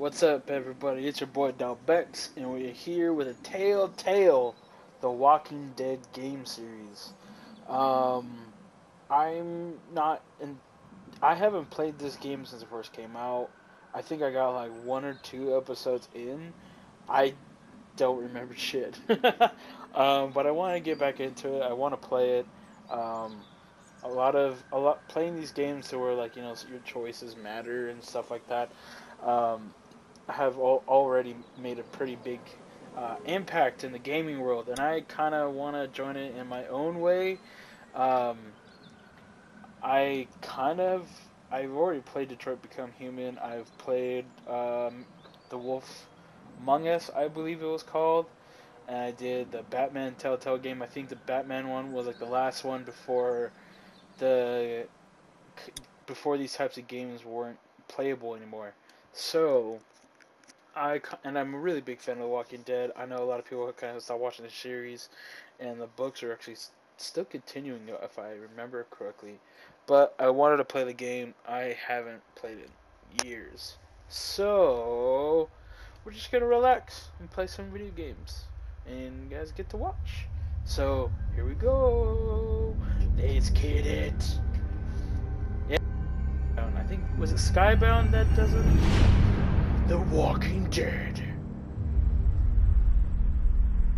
What's up, everybody? It's your boy DubX, and we're here with a Tale Tale, The Walking Dead game series. Um, I'm not in. I haven't played this game since it first came out. I think I got like one or two episodes in. I don't remember shit. um, but I want to get back into it. I want to play it. Um, a lot of a lot playing these games to where like you know your choices matter and stuff like that. Um, have al- already made a pretty big uh, impact in the gaming world, and I kind of want to join it in my own way. Um, I kind of I've already played Detroit Become Human. I've played um, The Wolf Among Us, I believe it was called, and I did the Batman Telltale game. I think the Batman one was like the last one before the before these types of games weren't playable anymore. So I and I'm a really big fan of The Walking Dead. I know a lot of people kind of stopped watching the series, and the books are actually still continuing, if I remember correctly. But I wanted to play the game. I haven't played it in years, so we're just gonna relax and play some video games, and you guys get to watch. So here we go. Let's get it. Yeah, I think was it Skybound that does it. The Walking Dead.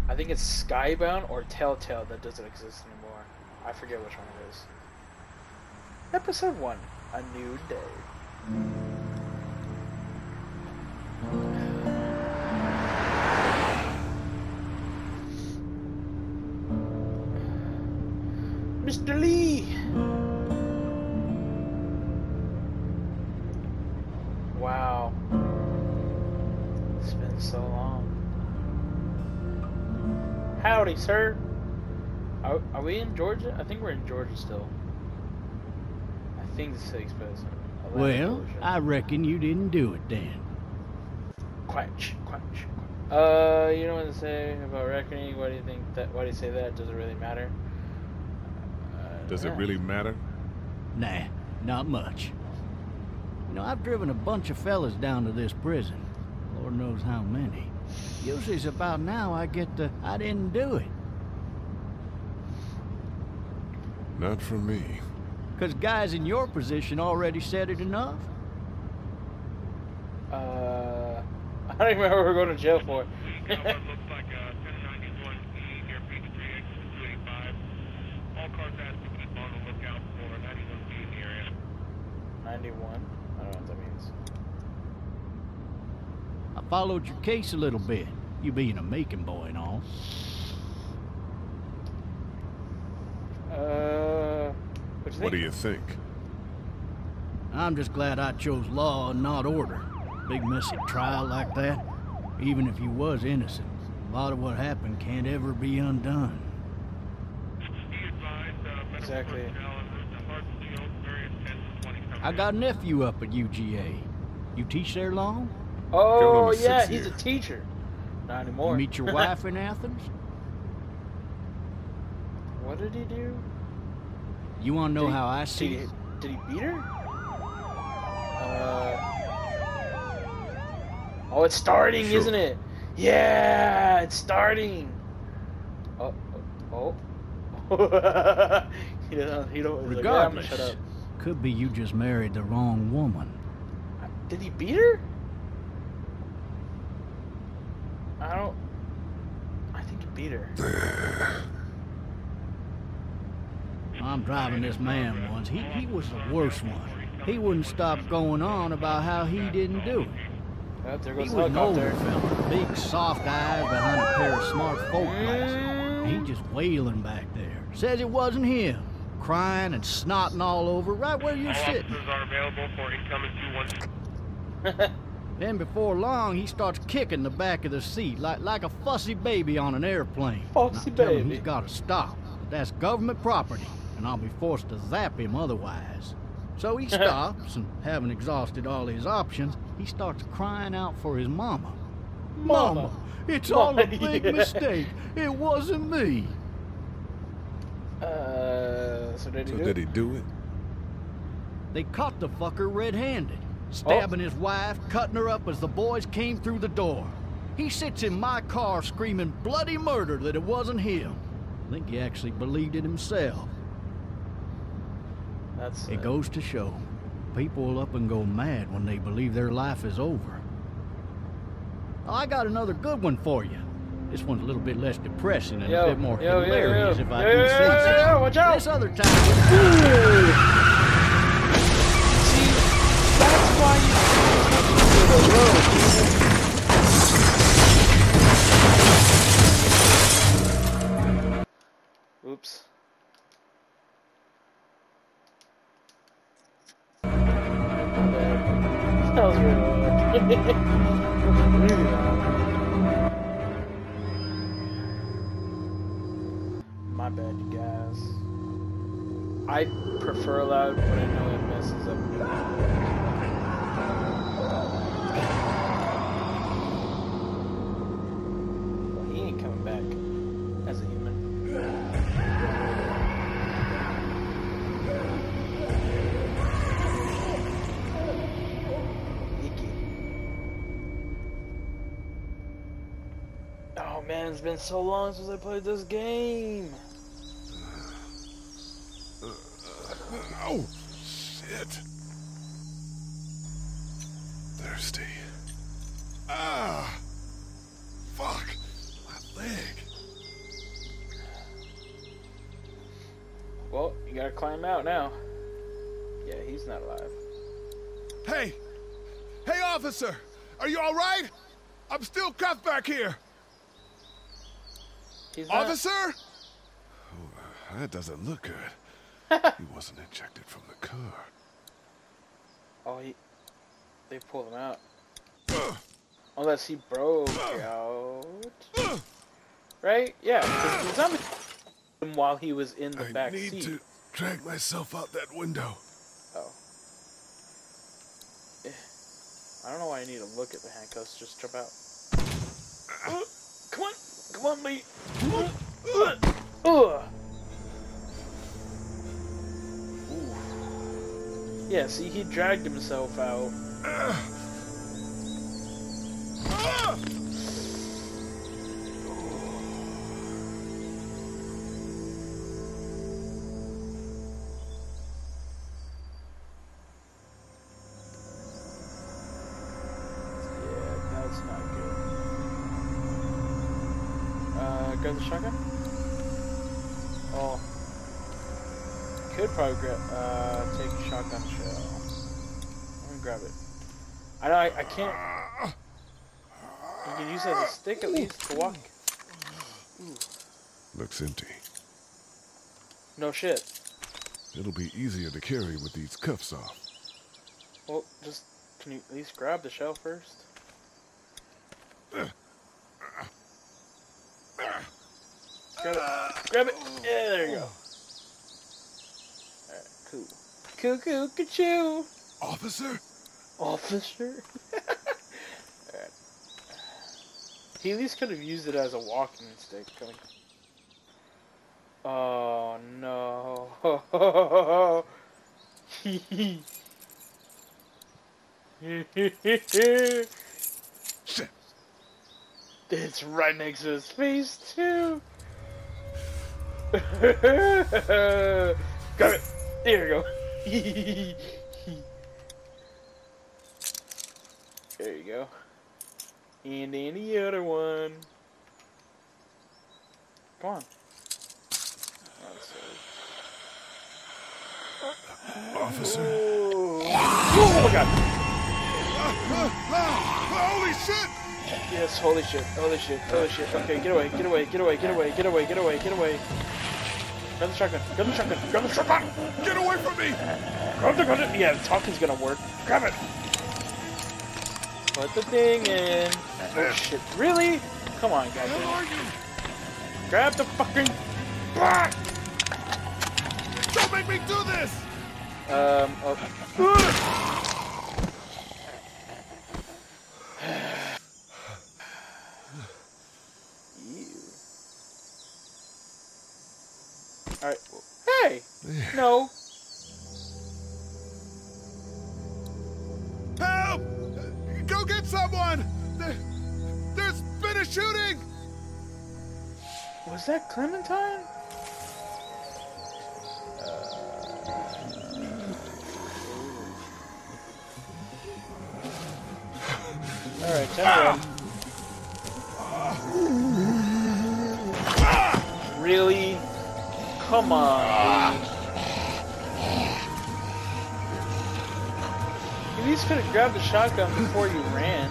I think it's Skybound or Telltale that doesn't exist anymore. I forget which one it is. Episode 1 A New Day. Howdy, sir. Are, are we in Georgia? I think we're in Georgia still. I think this takes place in Atlanta, Well, I reckon you didn't do it then. Quench, quench. Uh, you know what to say about reckoning? Why do you think that? Why do you say that? Does it really matter? Uh, Does it really matter? Nah, not much. You know, I've driven a bunch of fellas down to this prison. Lord knows how many. Usually it's about now I get the I didn't do it. Not for me. Because guys in your position already said it enough. Uh, I don't even remember what we're going to jail for. looks like uh, 1091E near Peachtree, exit 285. All cars asked to keep on the lookout for 91B in the area. 91. I don't know what that means. I followed your case a little bit. You being a Macon boy and all. Uh, what, you What do you think? I'm just glad I chose law and not order. Big messy trial like that, even if you was innocent, a lot of what happened can't ever be undone. Be advised, uh, medical Exactly. personnel and there's a hard seal, very intense 20 coming I got a nephew up at UGA. You teach there long? Oh, yeah, six he's a teacher. Not You anymore. meet your wife in Athens? what did he do? You want to know Did he- how I did see he, it? Did he beat her? Uh. Oh, it's starting, Sure. isn't it? Yeah, it's starting. Oh, oh. oh. he doesn't. He don't. he's like, yeah, Regardless, shut up. could be you just married the wrong woman. Did he beat her? I don't. I think he beat her. I'm driving this man once. He, he was the worst one. He wouldn't stop going on about how he didn't do it. Oh, there He goes the was an older fella, big soft eyes behind a pair of smart folk glasses. He just wailing back there. Says it wasn't him. Crying and snotting all over right where you're All sitting. officers are available for incoming 212. Then before long, he starts kicking the back of the seat like, like a fussy baby on an airplane. Fussy And I tell him baby. He's got to stop. That's government property, and I'll be forced to zap him otherwise. So he stops, and having exhausted all his options, he starts crying out for his mama. Mama. it's all a big yeah. mistake. It wasn't me. Uh, so did he So do did it? he do it? They caught the fucker red-handed. Stabbing his wife, cutting her up as the boys came through the door. He sits in my car screaming bloody murder that it wasn't him. I think he actually believed it himself. That's It uh, goes to show, people will up and go mad when they believe their life is over. Oh, I got another good one for you. This one's a little bit less depressing and Yo, a bit more yo, hilarious yo. if I Yo, do yo, say yo, yo, so. yo, watch out. This other time. Oops. That was really loud. My bad, guys. I prefer loud, but I know it messes up. Man, it's been so long since I played this game. Oh, shit. Thirsty. Ah! Fuck! My leg. Well, you gotta climb out now. Yeah, he's not alive. Hey! Hey, officer! Are you alright? I'm still cuffed back here! He's not. Officer? Oh, that doesn't look good. he wasn't ejected from the car. Oh, he. They pulled him out. Unless he broke out. Right? Yeah. the zombie him while he was in the I back need to drag myself out that window. Oh. Eh. I don't know why I need to look at the handcuffs. Just jump out. Uh, come on, come on, Lee. Uh, uh. Yeah, see, he dragged himself out. Can't. You can use it as a stick at least to walk. Looks empty. No shit. It'll be easier to carry with these cuffs off. Well, just, can you at least grab the shell first? Grab it. Grab it. Yeah, there you go. Alright, cool. Cuckoo, cuckoo. Officer? Officer? He at least could have used it as a walking stick. Like... Oh no. It's right next to his face too. Got it. There you go. There you go. And then the other one. Come on. Officer? Oh, oh my god. Holy shit! Yes, holy shit, holy shit, holy shit. Okay, get away, get away, get away, get away, get away, get away, get away. Grab the shotgun, grab the shotgun, grab the shotgun! Get away from me! Grab the gun! Yeah, the talking's gonna work. Grab it! Put the thing in. Oh shit, really? Come on, Where goddamn. are you? Grab the fucking. Ah! Don't make me do this! Um, oh. Clementine? Uh... All right, time to. Really? Come on. You at least could have grabbed the shotgun before you ran.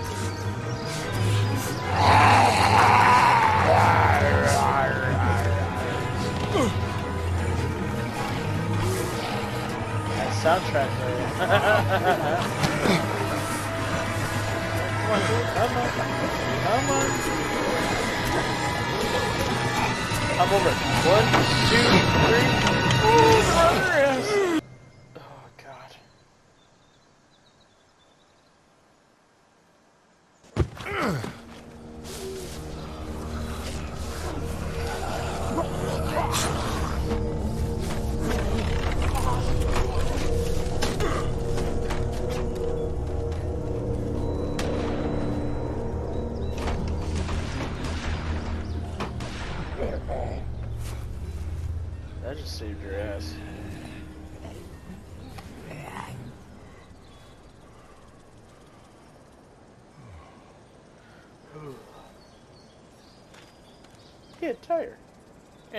Soundtrack though. come on. Come on. Come on. I'm over. One, two, three. Ooh,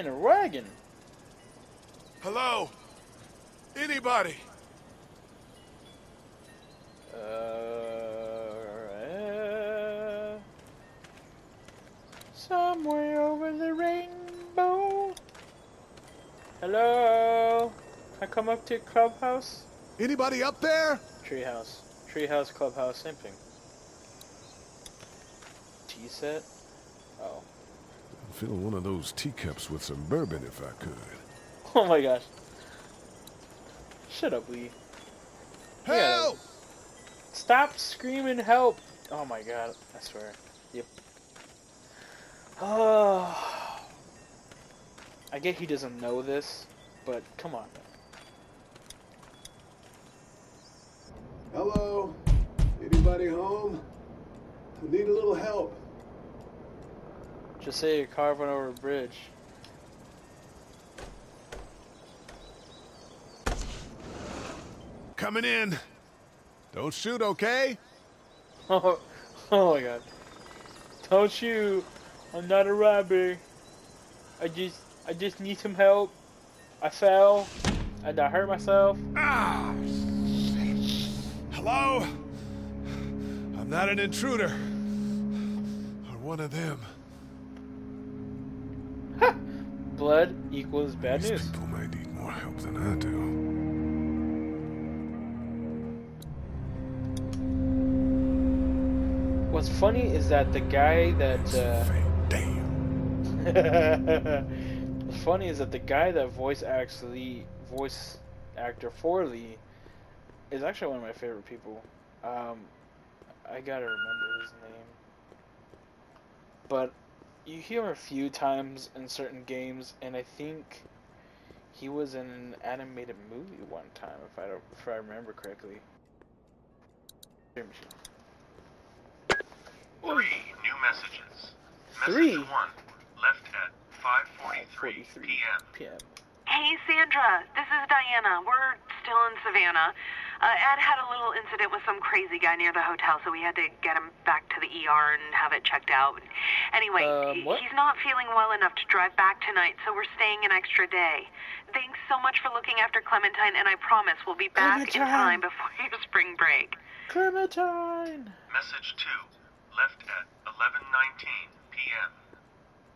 A wagon. Hello? Anybody? Uh, uh, somewhere over the rainbow. Hello? I come up to clubhouse? Anybody up there? Treehouse. Treehouse, clubhouse, same thing. Tea set? Fill one of those teacups with some bourbon if I could. Oh my gosh. Shut up, Lee. Help! Stop screaming help! Oh my god, I swear. Yep. Oh. I get he doesn't know this, but come on. Just say your car went over a bridge. Coming in. Don't shoot, okay? Oh, oh my god. Don't shoot. I'm not a robber. I just, I just need some help. I fell, and I hurt myself. Ah! Hello? I'm not an intruder. Or one of them. Blood equals bad These news. people might need more help than I do. What's funny is that the guy that. Uh, Damn. What's funny is that the guy that voice acts Lee, voice actor for Lee, is actually one of my favorite people. Um, I gotta remember his name. But you hear him a few times in certain games, and I think he was in an animated movie one time, if I don't, if I remember correctly. Three new messages. Message Three? one, left at 5:43 5:43 p.m. p.m. Hey, Sandra. This is Diana. We're still in Savannah. Uh, Ed had a little incident with some crazy guy near the hotel, so we had to get him back to the ER and have it checked out. Anyway, Um, he's not feeling well enough to drive back tonight, so we're staying an extra day. Thanks so much for looking after Clementine, and I promise we'll be back in time before your spring break. Clementine! Message two, left at 11:19 p.m.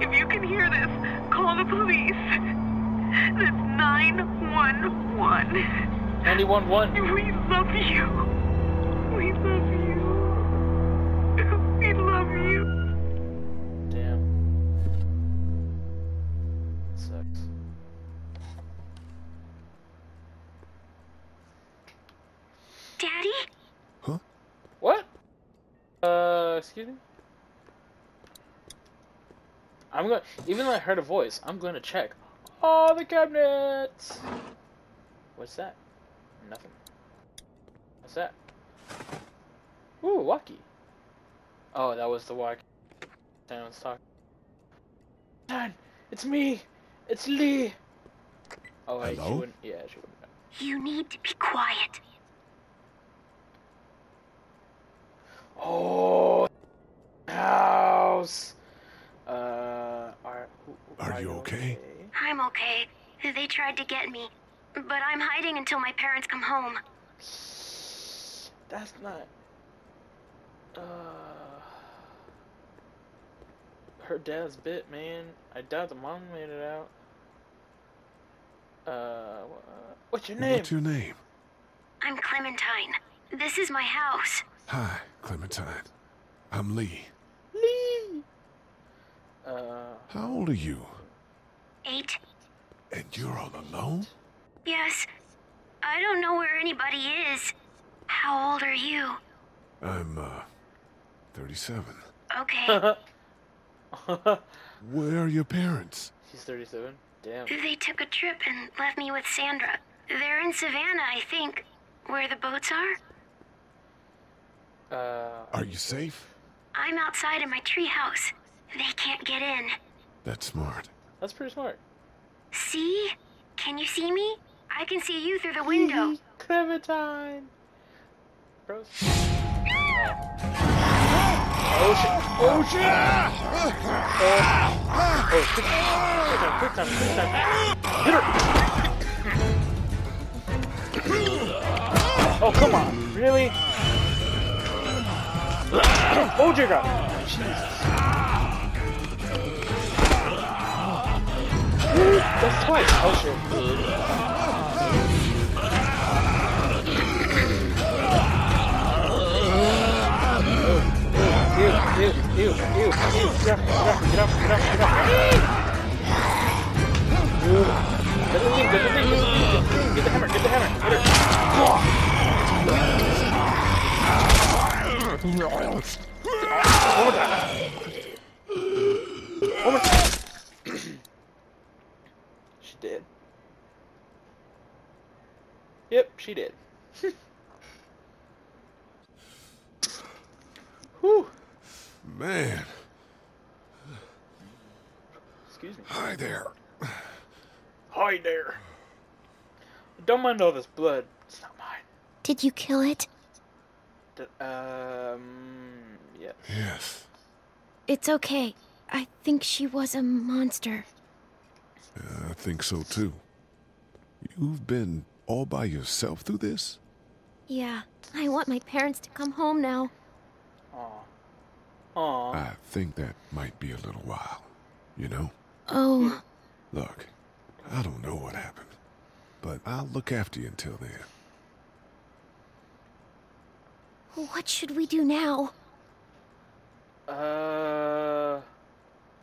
If you can hear this, call the police. That's 911. 911. We love you. We love you. We love you. Damn. Sucks. Daddy? Huh? What? Uh, excuse me? I'm going to even though I heard a voice, I'm going to check all the cabinets. What's that? Nothing. What's that? Ooh, walkie. Oh, that was the walkie. Dan was talking. Dan, it's me. It's Lee. Oh, wait, she Hello? wouldn't. Yeah, she wouldn't. know. You need to be quiet. Oh, house. Uh, are, who- Are you okay? I'm okay. They tried to get me, but I'm hiding until my parents come home. That's not. Uh, her dad's bit, man. I doubt the mom made it out. Uh, what's your name? What's your name? I'm Clementine. This is my house. Hi, Clementine. I'm Lee. Lee. Uh, How old are you? Eight. And you're all alone? Yes. I don't know where anybody is. How old are you? I'm, uh, 37. Okay. Where are your parents? She's 37. Damn. they took a trip and left me with Sandra. They're in Savannah, I think. Where the boats are? Uh, Are you safe? I'm outside in my treehouse. They can't get in. That's smart. that's pretty smart. See? Can you see me? I can see you through the window. Clementine. Bros. Oh shit! Oh shit! Oh, oh quick, quick time, quick time, quick time! Hit her! Oh come on! Really? oh dear God! Jesus! That's twice. Oh shit! Ew, ew, ew, ew, ew. Get up, get up, get up, get up, get. Ew. Get the get the get the get the hammer, get the hammer, get her. One more time. One more time. she did. Yep, she did. Whew. Man, Excuse me. hi there. Hi there. Don't mind all this blood. It's not mine. Did you kill it? D- Um, yeah. Yes, It's okay. I think she was a monster. I think so too. You've been all by yourself through this? Yeah. I want my parents to come home now. Aw. Aw. I think that might be a little while, you know? Oh. Look, I don't know what happened, but I'll look after you until then. What should we do now? Uh,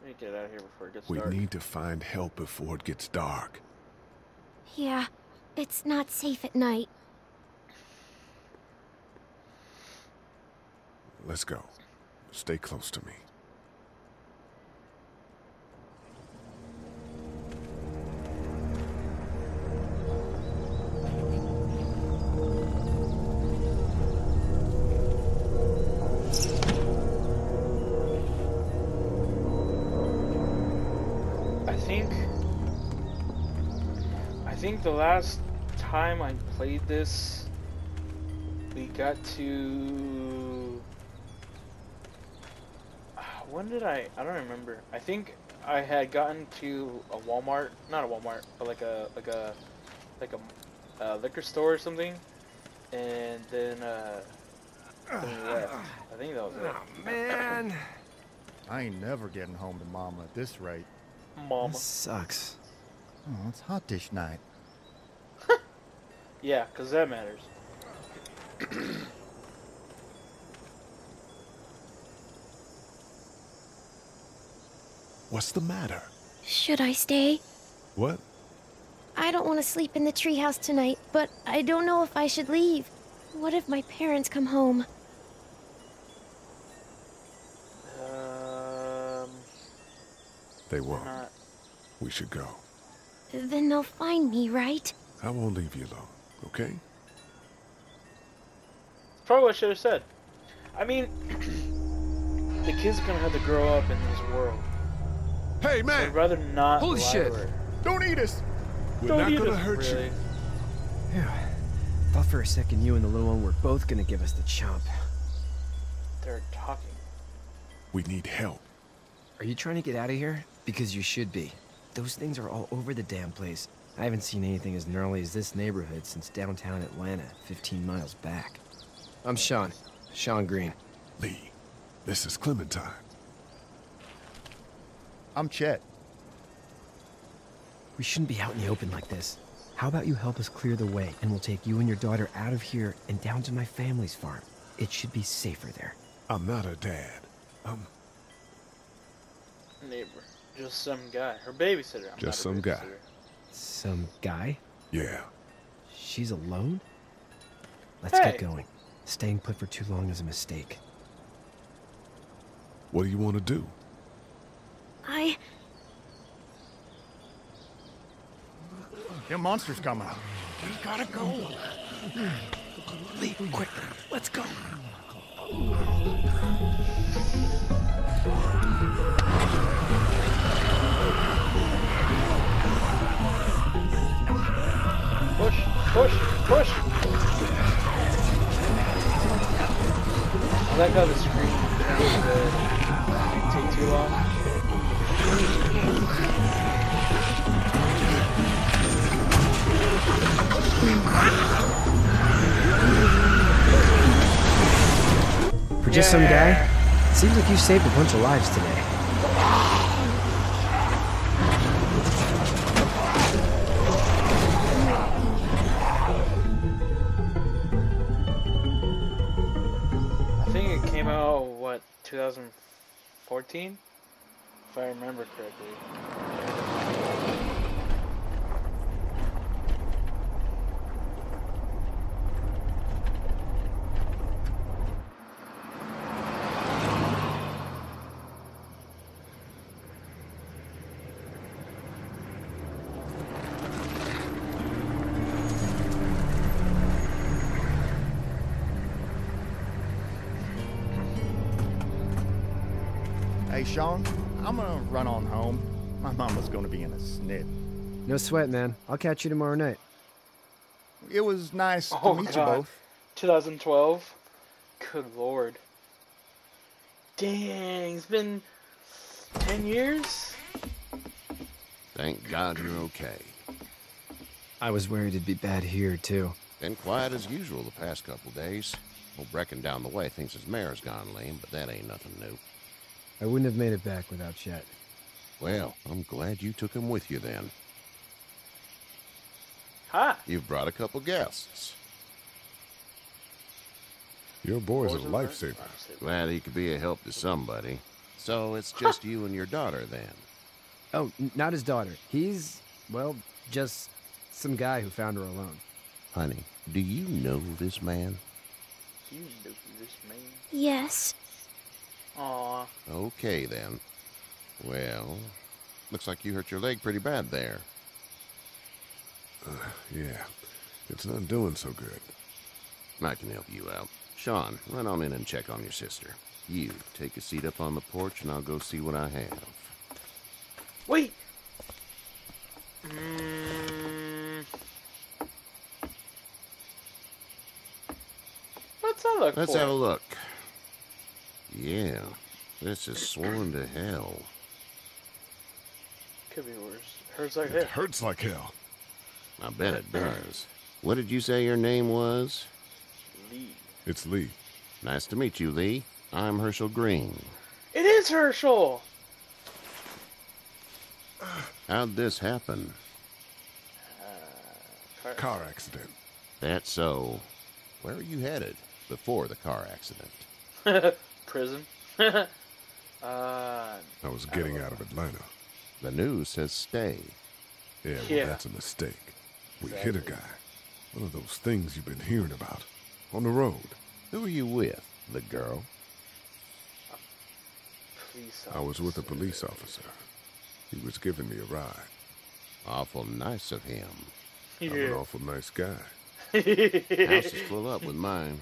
let me get out of here before it gets We dark. need to find help before it gets dark. Yeah. It's not safe at night. Let's go. Stay close to me. I think. I think the last time I played this, we got to. When did I? I don't remember. I think I had gotten to a Walmart, not a Walmart, but like a like a like a, uh liquor store or something, and then uh, then left. I think that was it. Man. I ain't never getting home to Mama at this rate. Mama. This sucks. Oh, it's hot dish night. Yeah, cause that matters. What's the matter? Should I stay? What? I don't want to sleep in the treehouse tonight, but I don't know if I should leave. What if my parents come home? Um, They won't. not. We should go. Then they'll find me, right? I won't leave you alone, okay? Probably what I should have said. I mean, the kid's are gonna have to grow up in this world. Hey, man! I'd man! rather not. Holy shit. Her. Don't eat us! We're Don't not eat gonna us, hurt really. you. Yeah. Thought for a second you and the little one were both gonna give us the chomp. They're talking. We need help. Are you trying to get out of here? Because you should be. Those things are all over the damn place. I haven't seen anything as gnarly as this neighborhood since downtown Atlanta, 15 miles back. I'm Sean. Sean Greene. Lee, this is Clementine. I'm Chet. We shouldn't be out in the open like this. How about you help us clear the way, and we'll take you and your daughter out of here and down to my family's farm. It should be safer there. I'm not her dad. I'm Neighbor. Just some guy. Her babysitter. I'm Just not her some guy. Babysitter. Some guy? yeah. She's alone? Let's Hey. get going. Staying put for too long is a mistake. What do you want to do? I. Them monsters coming. We gotta go. Leave quick, let's go. Push, push. I like how the screen turns good. Didn't take too long. For just some guy, seems like you saved a bunch of lives today. 2014, if I remember correctly. Sean, I'm gonna run on home. My mama's gonna be in a snit. No sweat, man. I'll catch you tomorrow night. It was nice Oh, to meet God. you both. 2012. Good lord. Dang, it's been 10 years. Thank God you're okay. I was worried it'd be bad here, too. Been quiet as usual the past couple days. Old Brecken down the way thinks his mare's gone lame, but that ain't nothing new. I wouldn't have made it back without Chet. Well, I'm glad you took him with you then. Hi. You've brought a couple guests. Your boy's a are lifesaver. lifesaver. Glad he could be a help to somebody. So it's just you and your daughter then. Oh, n- not his daughter. He's, well, just some guy who found her alone. Honey, do you know this man? You know this man. Yes. Aw. Okay then. Well, looks like you hurt your leg pretty bad there. Yeah. It's not doing so good. I can help you out. Sean, run on in and check on your sister. You take a seat up on the porch and I'll go see what I have. Wait. Mm. What's that look Let's for? have a look. Yeah, this is swollen to hell. Could be worse. Hurts like It hell. hurts like hell. I bet it does. What did you say your name was? Lee. It's Lee. Nice to meet you, Lee. I'm Hershel Greene. It is Hershel. How'd this happen? Uh, car accident. That's so. Where are you headed before the car accident? Prison. uh, I was getting out of Atlanta. The news says stay. Yeah, well, Yeah. that's a mistake. We hit a guy. One of those things you've been hearing about. on the road. Who are you with? The girl? Police I was with a police officer. He was giving me a ride. Awful nice of him. I'm an awful nice guy. House is full up with mine.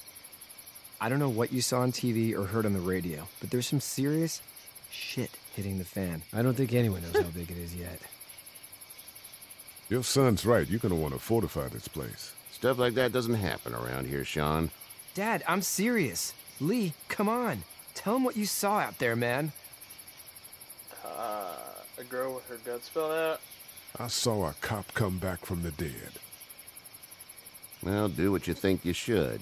I don't know what you saw on TV or heard on the radio, but there's some serious shit hitting the fan. I don't think anyone knows how big it is yet. Your son's right. You're gonna want to fortify this place. Stuff like that doesn't happen around here, Sean. Dad, I'm serious. Lee, come on. Tell him what you saw out there, man. Uh, a girl with her guts spelled out. I saw a cop come back from the dead. Well, do what you think you should.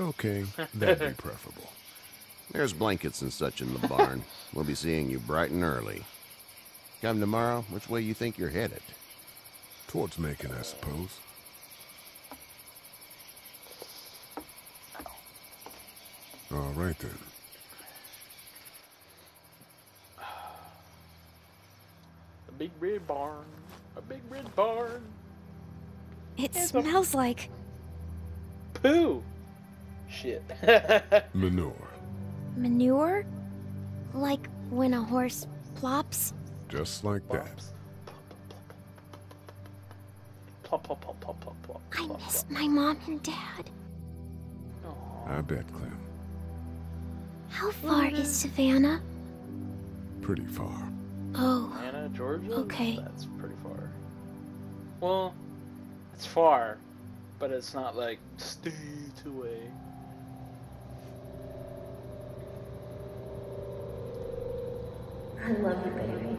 Okay, that'd be preferable. There's blankets and such in the barn. we'll be seeing you bright and early. Come tomorrow, which way you think you're headed? Towards Macon, I suppose. All right then. A big red barn. A big red barn. It smells like Poo. Shit. Manure. manure? Like when a horse plops? Just like that. plop, plop, plop, plop, plop, plop. I plop, miss plop. my mom and dad. I bet, Clem. How far is Savannah? Pretty far. Oh, Atlanta, Georgia? Okay. That's pretty far. Well, it's far, but it's not like states away. I love you, baby.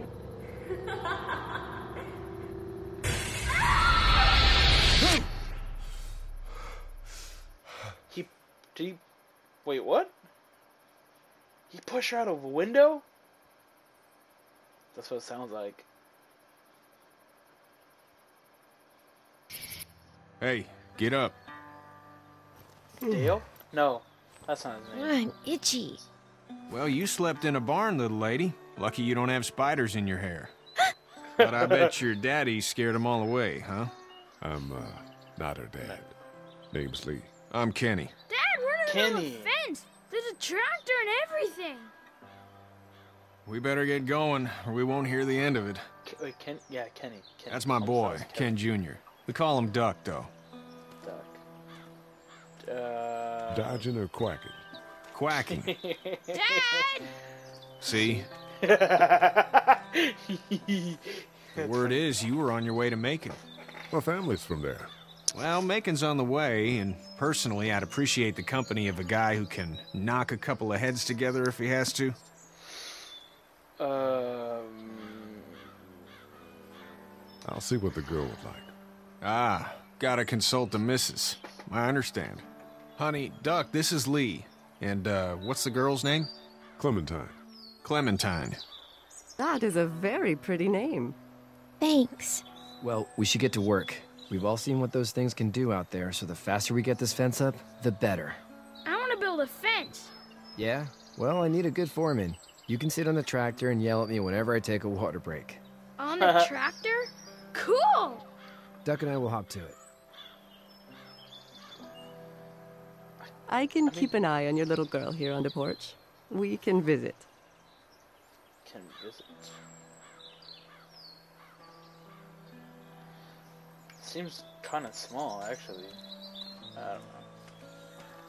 He, did he, wait, what? He pushed her out of a window? That's what it sounds like. Hey, get up. Dale? No, that's not his name. I'm itchy. Well, you slept in a barn, little lady. Lucky you don't have spiders in your hair. but I bet your daddy scared them all away, huh? I'm, uh, not her dad. Name's Lee. I'm Kenny. Dad, we're in the Kenny. of a fence. There's a tractor and everything. We better get going, or we won't hear the end of it. Ke- Wait, Ken, yeah, Kenny. Kenny. That's my I'm boy, sorry, Ken Jr. We call him Duck, though. Duck. Uh, Dodging or quacking? Quacking. Dad! See? The word is you were on your way to Macon. My family's from there. Well, Macon's on the way, and personally, I'd appreciate the company of a guy who can knock a couple of heads together if he has to. um, I'll see what the girl would like. Ah, gotta consult the missus. I understand. Honey, Duck, this is Lee. And, uh, what's the girl's name? Clementine. Clementine. That is a very pretty name. Thanks. Well, we should get to work. We've all seen what those things can do out there, so the faster we get this fence up, the better. I want to build a fence. Yeah? Well, I need a good foreman. You can sit on the tractor and yell at me whenever I take a water break. On the tractor? Cool! Duck and I will hop to it. I can keep an eye on your little girl here on the porch. We can visit. Can visit. Seems kind of small, actually. I don't know.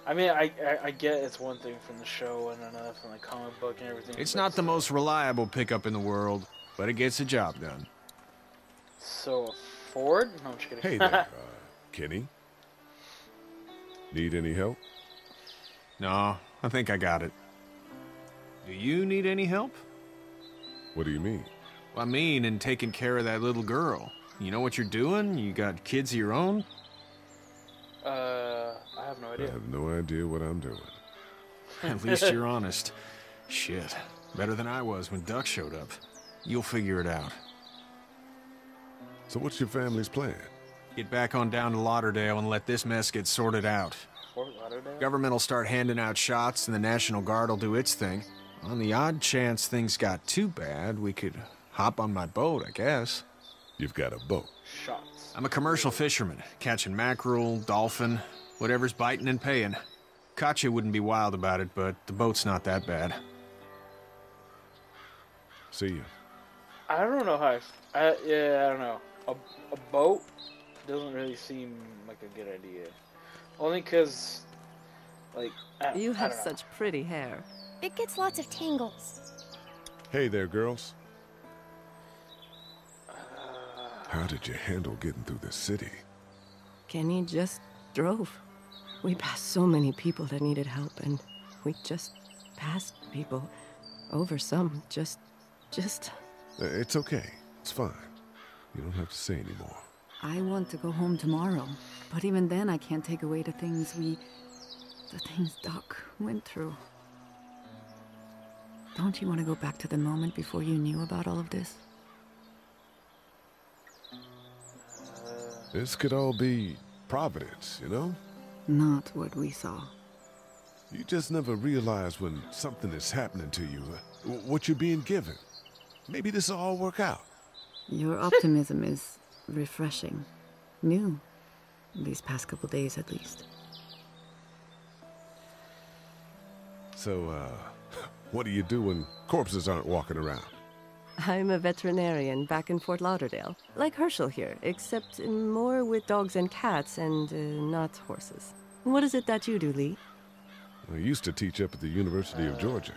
I mean, I, I I get it's one thing from the show and another from the comic book and everything. It's not the most reliable pickup in the world, but it gets the job done. So a Ford? No, I'm just kidding. Hey there, uh, Kenny. Need any help? No, I think I got it. Do you need any help? What do you mean? I mean, in taking care of that little girl. You know what you're doing? You got kids of your own? uh, I have no idea. I have no idea what I'm doing. At least you're honest. Shit. Better than I was when Duck showed up. You'll figure it out. So what's your family's plan? Get back on down to Lauderdale and let this mess get sorted out. Fort Lauderdale. Government will start handing out shots and the National Guard will do its thing. On the odd chance things got too bad, we could hop on my boat, I guess. You've got a boat. Shots. I'm a commercial fisherman, catching mackerel, dolphin, whatever's biting and paying. Katjaa wouldn't be wild about it, but the boat's not that bad. See you. I don't know how. I, f- I- yeah, I don't know. A, a boat doesn't really seem like a good idea. Only because, like, I, You I have don't know. such pretty hair. It gets lots of tangles. Hey there, girls. How did you handle getting through the city? Kenny just drove. We passed so many people that needed help, and we just passed people over some. Just, just. Uh, It's okay. It's fine. You don't have to say anymore. I want to go home tomorrow, but even then I can't take away the things we. the things Doc went through. Don't you want to go back to the moment before you knew about all of this? This could all be Providence, you know? Not what we saw. You just never realize when something is happening to you, uh, what you're being given. Maybe this will all work out. Your optimism is refreshing. New. These past couple days, at least. So, uh, what do you do when corpses aren't walking around? I'm a veterinarian back in Fort Lauderdale. Like Hershel here, except more with dogs and cats and uh, not horses. What is it that you do, Lee? I used to teach up at the University of Georgia.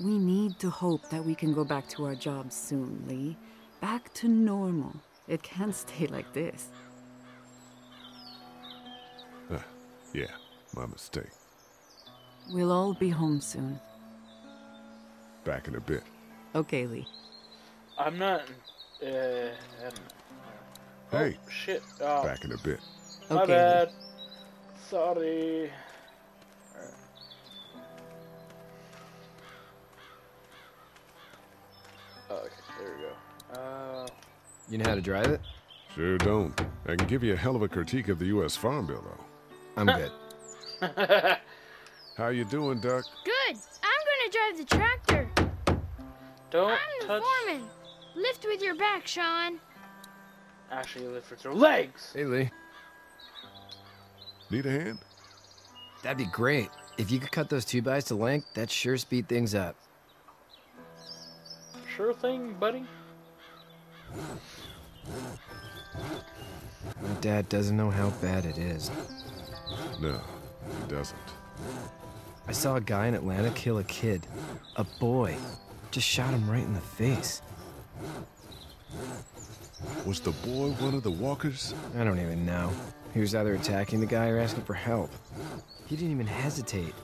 We need to hope that we can go back to our jobs soon, Lee. Back to normal. It can't stay like this. Huh, yeah, my mistake. We'll all be home soon. Back in a bit. Okay, Lee. I'm not. Uh, Hey, oh, shit. Oh, back in a bit. my Okay, bad. Sorry. Oh, okay, there we go. Uh, You know how to drive it? Sure don't. I can give you a hell of a critique of the U.S. Farm Bill, though. I'm good. How you doing, Duck? Good. I'm gonna drive the tractor. don't I'm the touch. foreman. Lift with your back, Sean. Actually, lift with your legs. Hey, Lee. Need a hand? That'd be great. If you could cut those two bys to length, that'd sure speed things up. Sure thing, buddy. My dad doesn't know how bad it is. No, he doesn't. I saw a guy in Atlanta kill a kid. A boy. Just shot him right in the face. Was the boy one of the walkers? I don't even know. He was either attacking the guy or asking for help. He didn't even hesitate.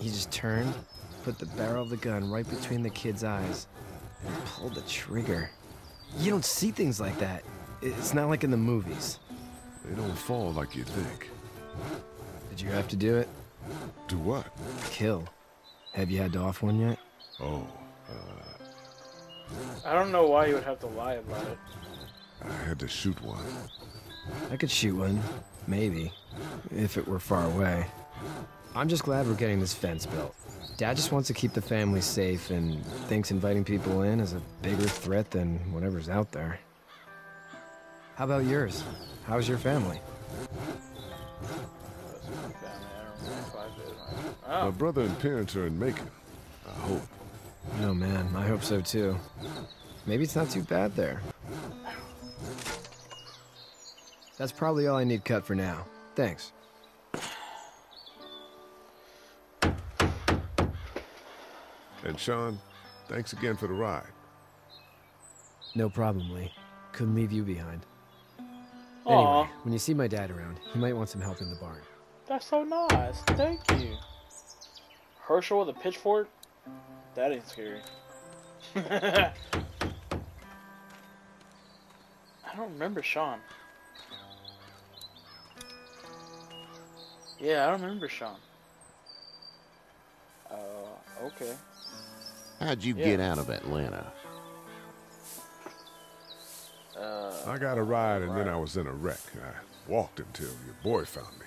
He just turned, put the barrel of the gun right between the kid's eyes, and pulled the trigger. You don't see things like that. It's not like in the movies. They don't fall like you think. Did you have to do it? Do what? Kill. Have you had to off one yet? Oh, uh, I don't know why you would have to lie about it. I had to shoot one. I could shoot one. Maybe. If it were far away. I'm just glad we're getting this fence built. Dad just wants to keep the family safe and thinks inviting people in is a bigger threat than whatever's out there. How about yours? How's your family? Oh. My brother and parents are in Macon. I hope. Oh man, I hope so too. Maybe it's not too bad there. That's probably all I need cut for now. Thanks. And Sean, thanks again for the ride. No problem, Lee. Couldn't leave you behind. Aww. Anyway, when you see my dad around, he might want some help in the barn. That's so nice. Thank you. Hershel with a pitchfork? That ain't scary. I don't remember Sean. Yeah, I don't remember Sean. Uh, okay. How'd you Yeah. get out of Atlanta? Uh, I got a ride and then I was in a wreck. I walked until your boy found me.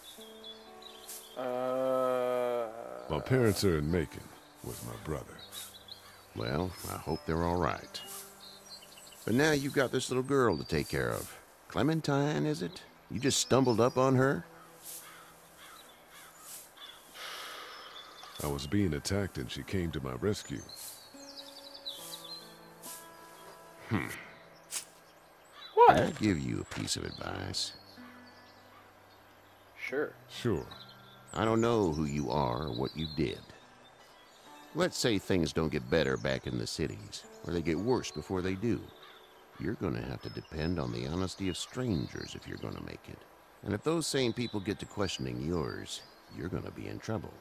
My parents are in Macon with my brother. Well, I hope they're all right. But now you've got this little girl to take care of. Clementine, is it? You just stumbled up on her? I was being attacked and she came to my rescue. Hmm. What? Can I give you a piece of advice? Sure. Sure. I don't know who you are or what you did. Let's say things don't get better back in the cities, or they get worse before they do. You're going to have to depend on the honesty of strangers if you're going to make it. And if those same people get to questioning yours, you're going to be in trouble.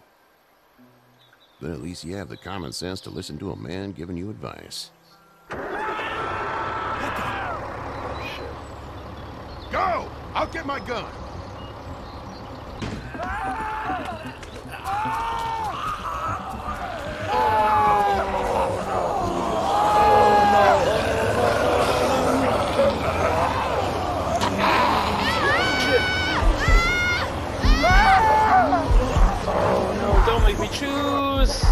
But at least you have the common sense to listen to a man giving you advice. Go! I'll get my gun. Choose!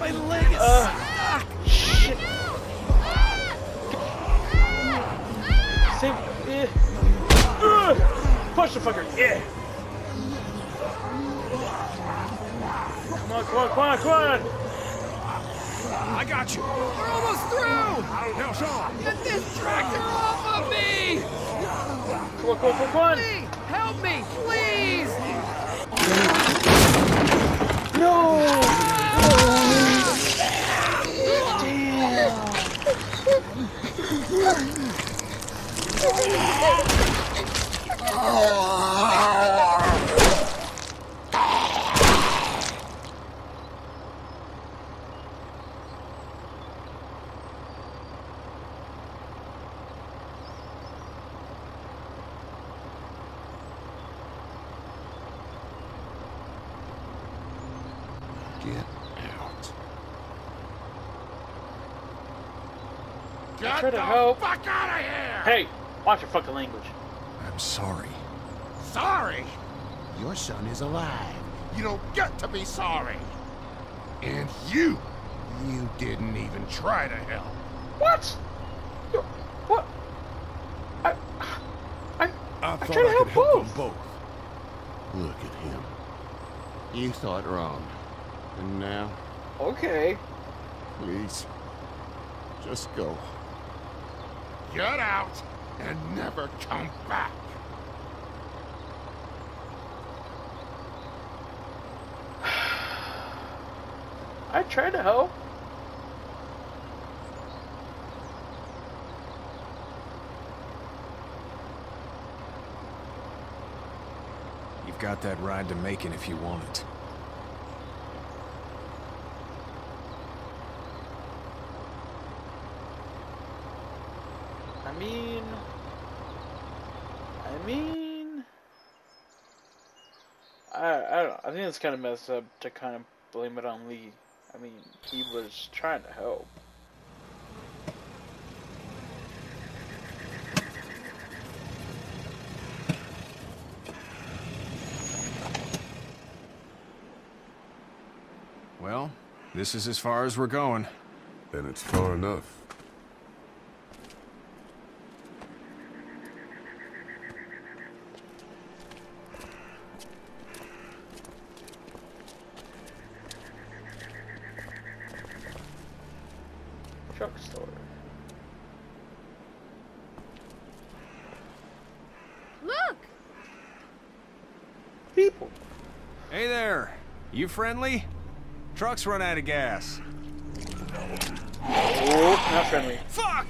My leg is uh, Shit! Save. Eh. Ugh. Push the fucker! Yeah! Come on, come on, come on, come on! I got you. We're almost through! Now, Sean. Get this tractor off of me! Come on, come on, come on! Lee, help me, please! No! Oh. Get out. Get the to help. fuck out of here! Hey, watch your fucking language. I'm sorry. Sorry? Your son is alive. You don't get to be sorry. And you, you didn't even try to help. What? What? I. I. I I thought tried to I could help help both. them both. Look at him. You thought wrong. And now, Okay. please, just go. Get out and never come back. I tried to help. You've got that ride to Macon if you want it. I mean. I mean. I I don't. I think it's kind of messed up to kind of blame it on Lee. I mean, he was trying to help. Well, This is as far as we're going. Then it's far enough. Truck store. Look! People. Hey there. You friendly? Truck's run out of gas. Oh, not friendly. Fuck!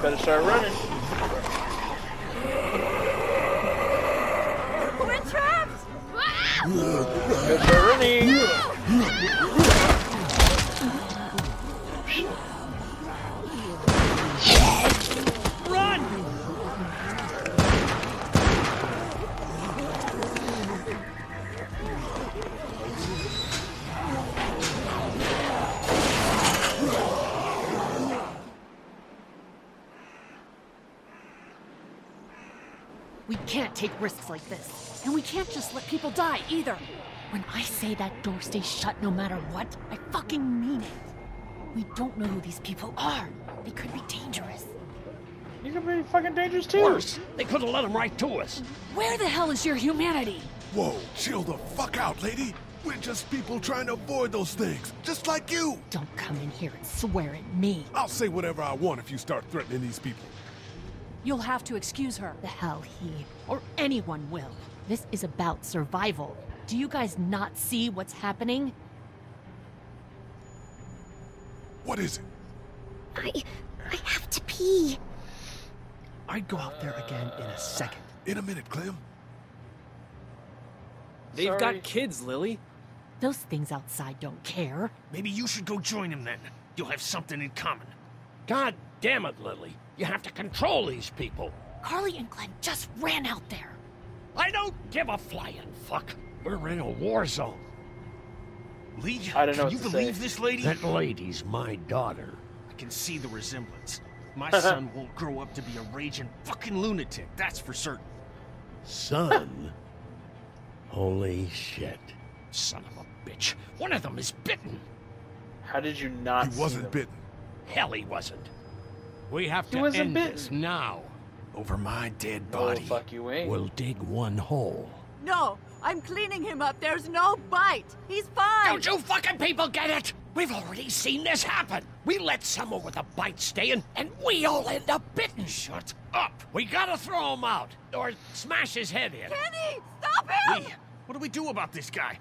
Better start running. We're trapped! Better start running. Take risks like this. And we can't just let people die either. When I say that door stays shut no matter what, I fucking mean it. We don't know who these people are. They could be dangerous. You could be fucking dangerous too. Worse, they could have let them right to us. Where the hell is your humanity? Whoa, chill the fuck out, lady. We're just people trying to avoid those things, just like you. Don't come in here and swear at me. I'll say whatever I want if you start threatening these people. You'll have to excuse her. The hell he or anyone will. This is about survival. Do you guys not see what's happening? What is it? I. I have to pee. I'd go out there again in a second. In a minute, Clem. They've Sorry. got kids, Lily. Those things outside don't care. Maybe you should go join him then. You'll have something in common. God damn it, Lily. You have to control these people. Carley and Glenn just ran out there. I don't give a flying fuck. We're in a war zone. Lee, I don't know can you what to believe say. this lady? That lady's my daughter. I can see the resemblance. My son won't grow up to be a raging fucking lunatic, that's for certain. Son? Holy shit. Son of a bitch. One of them is bitten. How did you not? He see wasn't them? bitten. Hell, he wasn't. We have He to end bitten. this now. Over my dead Oh body. fuck you ain't. We'll dig one hole. No, I'm cleaning him up. There's no bite. He's fine. Don't you fucking people get it? We've already seen this happen. We let someone with a bite stay in, and we all end up bitten. Shut up. We gotta throw him out, or smash his head in. Kenny, stop him! Lee, what do we do about this guy?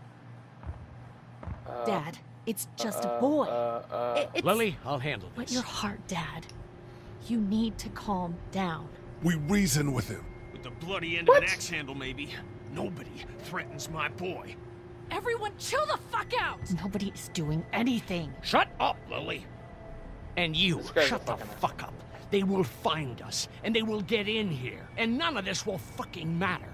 Uh, Dad, it's just a uh, boy. Uh, uh, It- it's Lily, I'll handle Let this. your heart, Dad. You need to calm down. We reason with him. With the bloody end of an axe handle, maybe. Nobody threatens my boy. Everyone, chill the fuck out! Nobody is doing anything. Shut up, Lily. And you, This guy's a shut the fuck up. They will find us, and they will get in here, and none of this will fucking matter.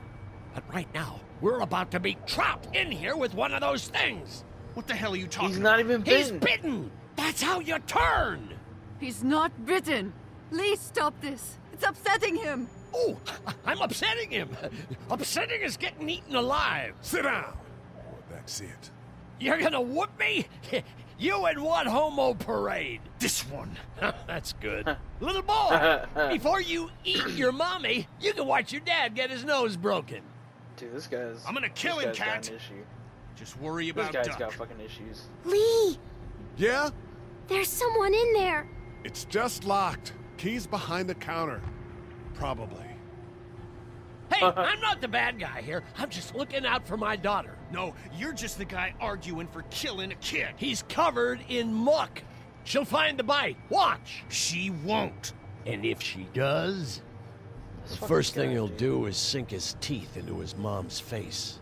But right now, we're about to be trapped in here with one of those things. What the hell are you talking He's not even bitten. He's bitten. That's how you turn. He's not bitten. Lee, stop this. It's upsetting him. Oh, I'm upsetting him. Upsetting is getting eaten alive. Sit down. Oh, that's it. You're gonna whoop me? You and what homo parade? This one. That's good. Little boy, before you eat your mommy, you can watch your dad get his nose broken. Dude, this guy's. I'm gonna kill this him, guy's got Kat. an issue. Just worry This about guy's Duck. got fucking issues. Lee, Yeah? there's someone in there. It's just locked. Keys behind the counter. Probably. Hey, I'm not the bad guy here. I'm just looking out for my daughter. No, you're just the guy arguing for killing a kid. He's covered in muck. She'll find the bite. Watch. She won't. And if she does, the first thing he'll dude. do is sink his teeth into his mom's face.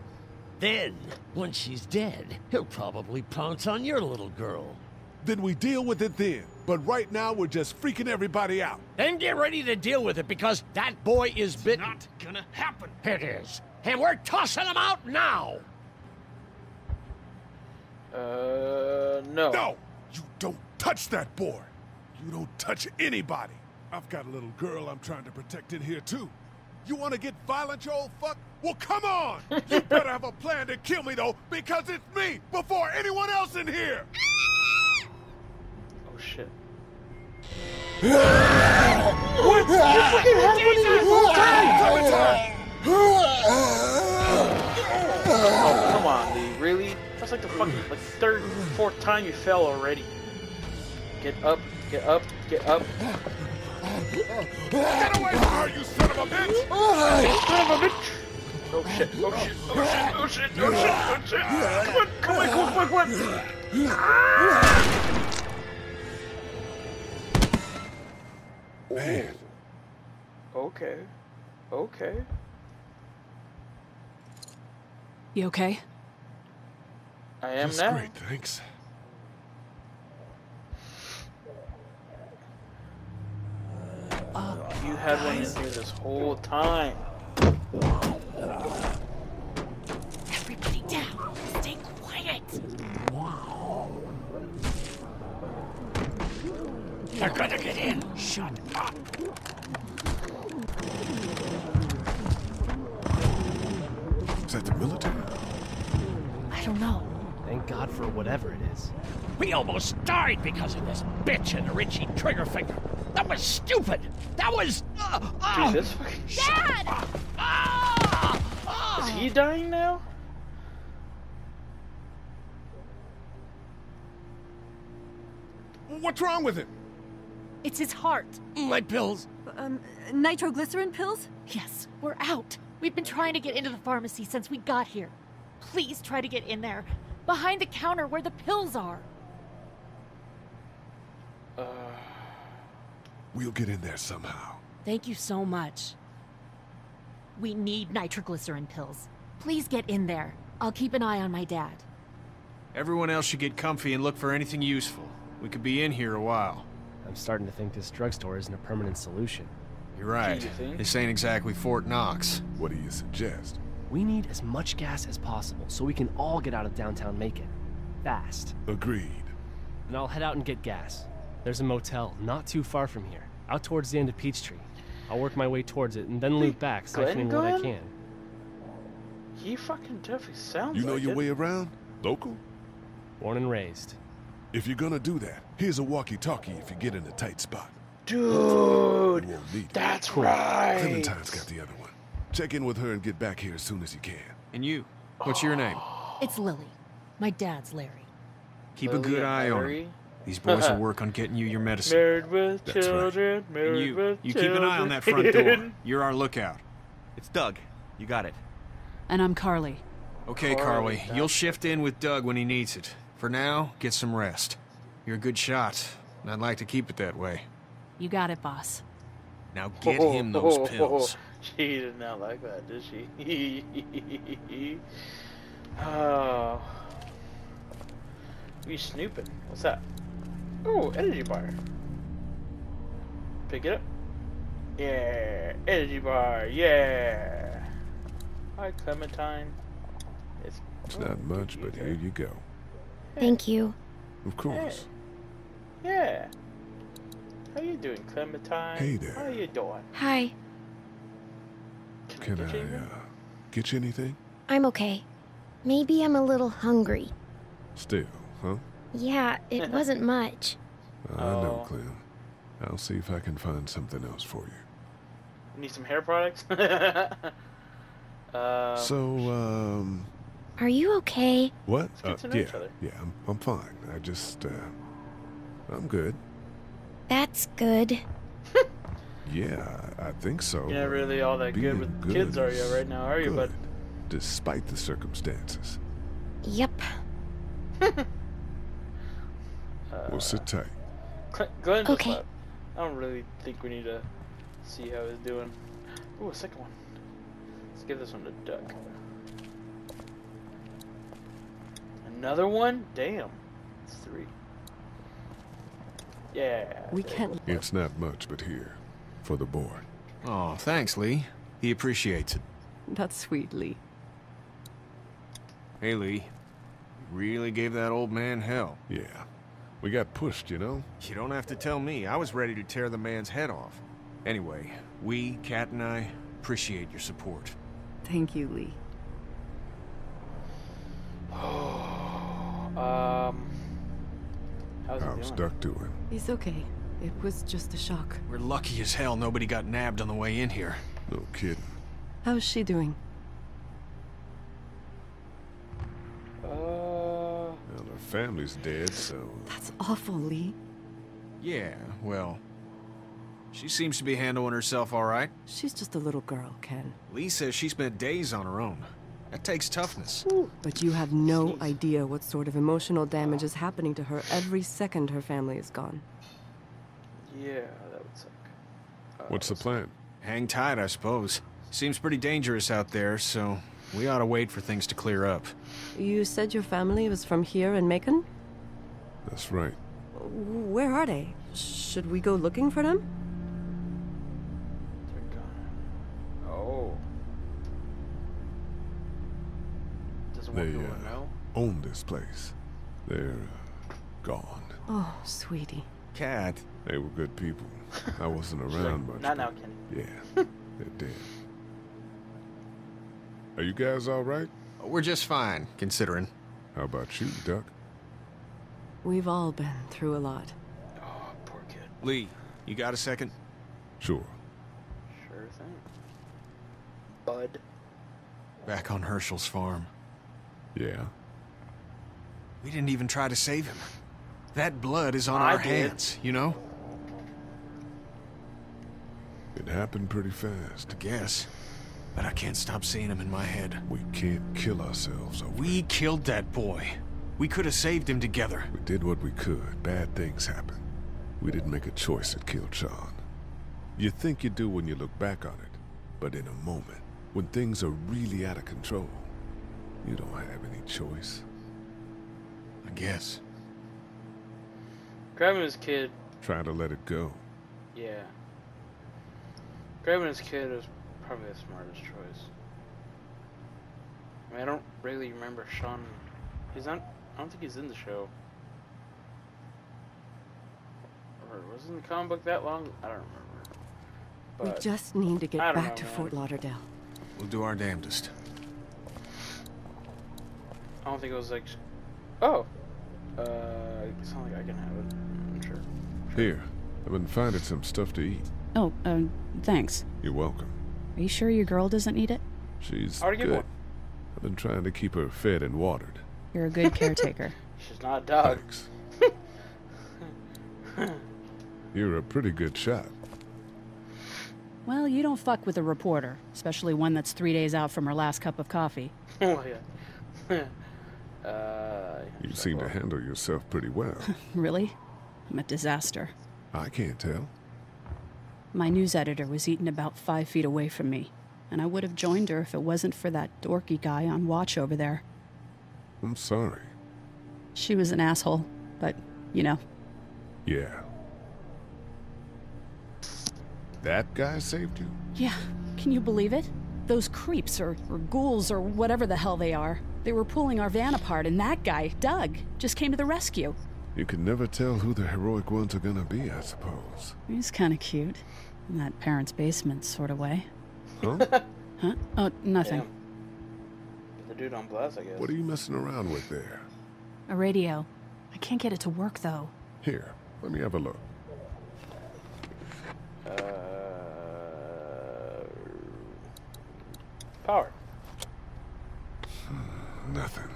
Then, once she's dead, he'll probably pounce on your little girl. Then we deal with it then. But right now, we're just freaking everybody out. Then get ready to deal with it because that boy is bitten. Not gonna happen. It is. And we're tossing him out now. Uh, no. No! You don't touch that boy! You don't touch anybody! I've got a little girl I'm trying to protect in here, too. You want to get violent, you old fuck? Well, come on! You better have a plan to kill me, though, because it's me before anyone else in here! What? You fucking had money this whole time! Oh, come on, Lee. Really? That's like the fucking like third, fourth time you fell already. Get up, get up, get up. Get away from her, you son of a bitch! Son of a bitch! Oh shit, oh shit, oh shit, oh shit, oh shit, oh shit! Come on, come on, come on, come on, come on! Man. Okay. Okay. You okay? I am That's now. great, thanks. Uh, you had one in here this whole time. Everybody down. Stay quiet. They're gonna get in. Shut up. Is that the military? I don't know. Thank God for whatever it is. We almost died because of this bitch and the Richie trigger finger. That was stupid. That was. Uh, uh, Dude, this fucking Dad! Is he dying now? What's wrong with him? It's his heart. My pills. Um, nitroglycerin pills? Yes, we're out. We've been trying to get into the pharmacy since we got here. Please try to get in there. Behind the counter where the pills are. Uh, We'll get in there somehow. Thank you so much. We need nitroglycerin pills. Please get in there. I'll keep an eye on my dad. Everyone else should get comfy and look for anything useful. We could be in here a while. I'm starting to think this drugstore isn't a permanent solution. You're right. This ain't exactly Fort Knox. What do you suggest? We need as much gas as possible so we can all get out of downtown Macon. Fast. Agreed. And I'll head out and get gas. There's a motel not too far from here, out towards the end of Peachtree. I'll work my way towards it and then loop hmm. back, siphoning what I Glenn? can. he fucking definitely sounds You know like your it. way around? Local? Born and raised. If you're gonna do that, here's a walkie-talkie if you get in a tight spot. Dude, You won't need it. that's right. Clementine's got the other one. Check in with her and get back here as soon as you can. And you, what's your name? It's Lily. My dad's Larry. Keep a good and eye on Larry? him. These boys will work on getting you your medicine. Married with That's right. children, married And you, with you keep an eye on that front door. You're our lookout. It's Doug. You got it. And I'm Carley. Okay, Carley, Carley, you'll shift in with Doug when he needs it. For now, get some rest. You're a good shot, and I'd like to keep it that way. You got it, boss. Now get him those pills. She did not like that, did she? oh. We snooping. What's that? Oh, energy bar. Pick it up. Yeah, energy bar. Yeah. Hi, Clementine. It's, It's not much, but here you go. Thank you. Of course. yeah. How you doing, Clementine? Hey there. How you doing? Hi. Can I, uh, get you anything? I'm okay. Maybe I'm a little hungry. Still, huh? Yeah, it wasn't much. I Oh. know, Clem. I'll see if I can find something else for you. Need some hair products? um, so, um, Are you okay? what? Uh, yeah, each other. yeah, I'm, I'm fine. I just, uh, I'm good. That's good. Yeah, I I think so. You're not really all that good with good kids, are you, right now, are you, bud? Despite the circumstances. Yep. Uh, we'll sit tight. Cle- Glenn just Okay. left. I don't really think we need to see how he's doing. Ooh, a second one. Let's give this one to Duck. Another one? Damn. It's three. Yeah. We can't. It's not much, but here, for the boy. Oh, thanks, Lee. He appreciates it. That's sweet, Lee. Hey, Lee. You really gave that old man hell. Yeah. We got pushed, you know? You don't have to tell me. I was ready to tear the man's head off. Anyway, we, Kat and I, appreciate your support. Thank you, Lee. Um, how's How's he doing? Duck doing? He's okay. It was just a shock. We're lucky as hell nobody got nabbed on the way in here. No kidding. How's she doing? Uh, Well, her family's dead, so That's awful, Lee. Yeah, well, she seems to be handling herself all right. She's just a little girl, Ken. Lee says she spent days on her own. That takes toughness. But you have no idea what sort of emotional damage is happening to her every second her family is gone. Yeah, that would suck. what's the plan? Hang tight, I suppose. Seems pretty dangerous out there, so we ought to wait for things to clear up. You said your family was from here in Macon? That's right. Where are they? Should we go looking for them? Oh. Does They Wonder uh, Woman know? own this place. They're uh, gone. Oh, sweetie. Kat. They were good people. I wasn't She's like, around much. Not now, but Kenny. Yeah, they're dead. Are you guys all right? We're just fine, considering. How about you, Duck? We've all been through a lot. Oh, poor kid. Lee, you got a second? Sure. Sure thing. Bud. Back on Hershel's farm. Yeah. We didn't even try to save him. That blood is on I our did. hands, you know? It happened pretty fast. I guess. But I can't stop seeing him in my head. We can't kill ourselves over We killed that boy. We could have saved him together. We did what we could. Bad things happen. We didn't make a choice that killed Sean. You think you do when you look back on it, but in a moment, when things are really out of control, you don't have any choice. I guess. Grabbing his kid, Try to let it go. yeah. Grabbing his kid was probably the smartest choice. I mean, I don't really remember Sean. He's not. I don't think he's in the show. Or was in the comic book that long? I don't remember. we just need to get back know, to man. Fort Lauderdale. We'll do our damnedest. I don't think it was like. Oh. Uh, it's not like I can have it. I'm sure. Here, I've been finding some stuff to eat. Oh, um, thanks. You're welcome. Are you sure your girl doesn't need it? She's Already get good. one. I've been trying to keep her fed and watered. You're a good caretaker. She's not a dog. Thanks. You're a pretty good shot. well, you don't fuck with a reporter, especially one that's three days out from her last cup of coffee. oh yeah. uh, You seem to handle yourself pretty well. really? I'm a disaster. I can't tell. My news editor was eaten about five feet away from me, and I would have joined her if it wasn't for that dorky guy on watch over there. I'm sorry. She was an asshole, but, you know, Yeah. That guy saved you? Yeah, can you believe it? Those creeps or, or ghouls or whatever the hell they are. They were pulling our van apart, and that guy, Doug, just came to the rescue. You can never tell who the heroic ones are gonna be, I suppose. He's kind of cute. In that parents' basement sort of way. Huh? Huh? Oh, nothing. Damn. The dude on blast, I guess. what are you messing around with there? A radio. I can't get it to work, though. Here, let me have a look. Uh, power. Nothing.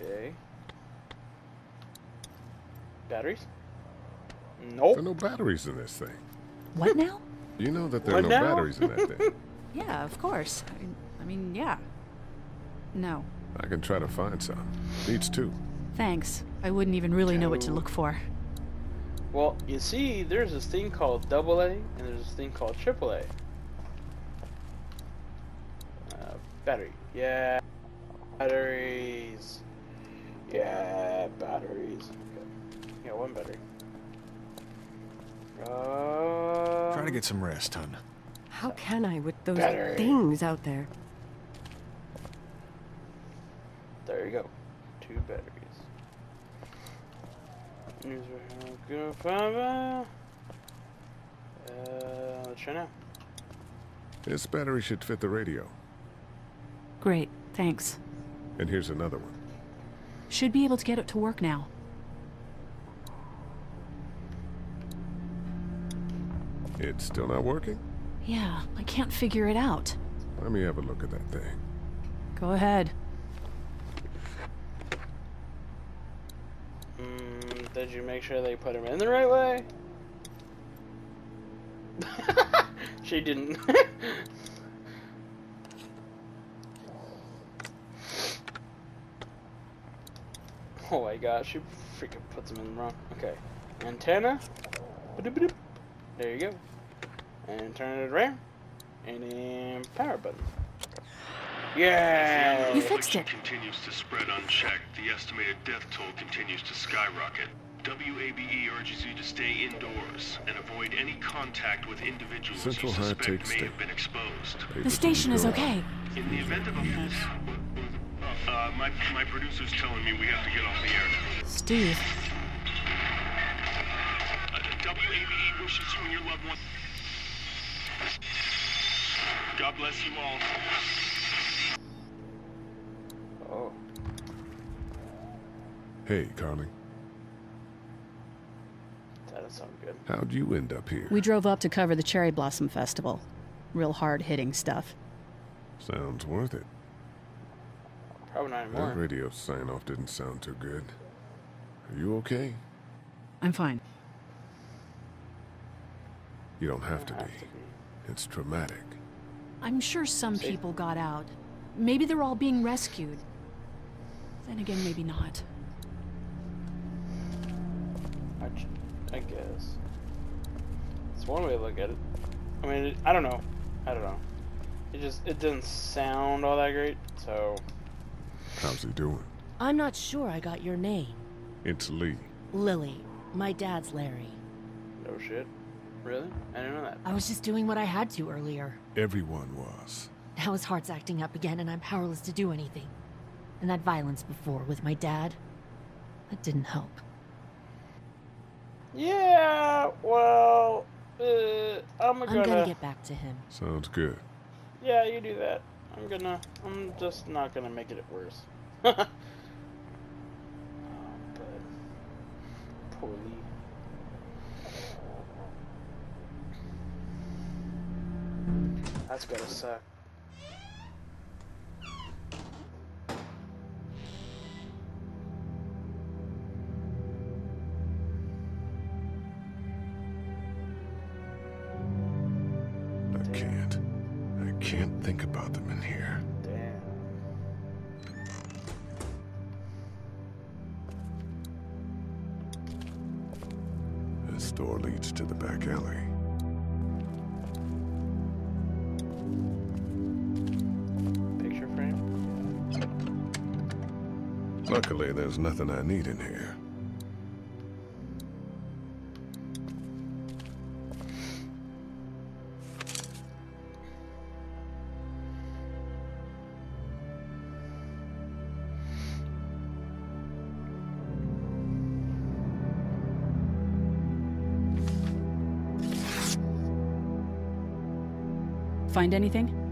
Okay. Batteries? Nope. There are no batteries in this thing. What now? You know that there are no now? batteries in that thing. Yeah, of course. I, I mean, yeah. No. I can try to find some. Needs two. Thanks. I wouldn't even really know what to look for. Well, you see, there's this thing called double A, and there's this thing called triple A. Uh, battery. Yeah. Batteries. Yeah, batteries. Okay. Yeah, one battery. Uh, Try to get some rest, hon. How can I with those Battery. things out there? There you go. Two batteries. Here's where I'm gonna find. Uh, let's try now. This battery should fit the radio. Great, thanks. And here's another one. Should be able to get it to work now. It's still not working? Yeah, I can't figure it out. Let me have a look at that thing. Go ahead. Mm, did you make sure they put him in the right way? she didn't. oh my gosh, she freaking puts him in the wrong. Okay. Antenna. There you go. And turn it around. And then power button. Yeah! You fixed it. continues to spread unchecked. The estimated death toll continues to skyrocket. WABE urges you to stay indoors and avoid any contact with individuals Central you High suspect Take may State. have been exposed. The station is okay. In the event of a false... Uh, my, my producer's telling me we have to get off the air now. Steve. Uh, WABE wishes you and your loved one... God bless you all. Oh. Hey, Carley. That doesn't sound good. How'd you end up here? We drove up to cover the Cherry Blossom Festival. Real hard hitting stuff. Sounds worth it. Probably not That radio sign off didn't sound too good. Are you okay? I'm fine. You don't have to be. It's traumatic. I'm sure some people got out. Maybe they're all being rescued. Then again, maybe not. I guess. It's one way to look at it. I mean, it, I don't know. I don't know. It just, it doesn't sound all that great, so. How's he doing? I'm not sure I got your name. It's Lee. Lily. My dad's Larry. No shit. Really? I didn't know that. I was just doing what I had to earlier. Everyone was. Now his heart's acting up again and I'm powerless to do anything. And that violence before with my dad, that didn't help. Yeah, well, uh, I'm gonna. I'm gonna get back to him. Sounds good. Yeah, you do that. I'm gonna. I'm just not gonna make it worse. oh, but poor Lee. That's gotta suck. I can't. I can't think about them in here. Damn. This door leads to the back alley. Luckily, there's nothing I need in here. Find anything?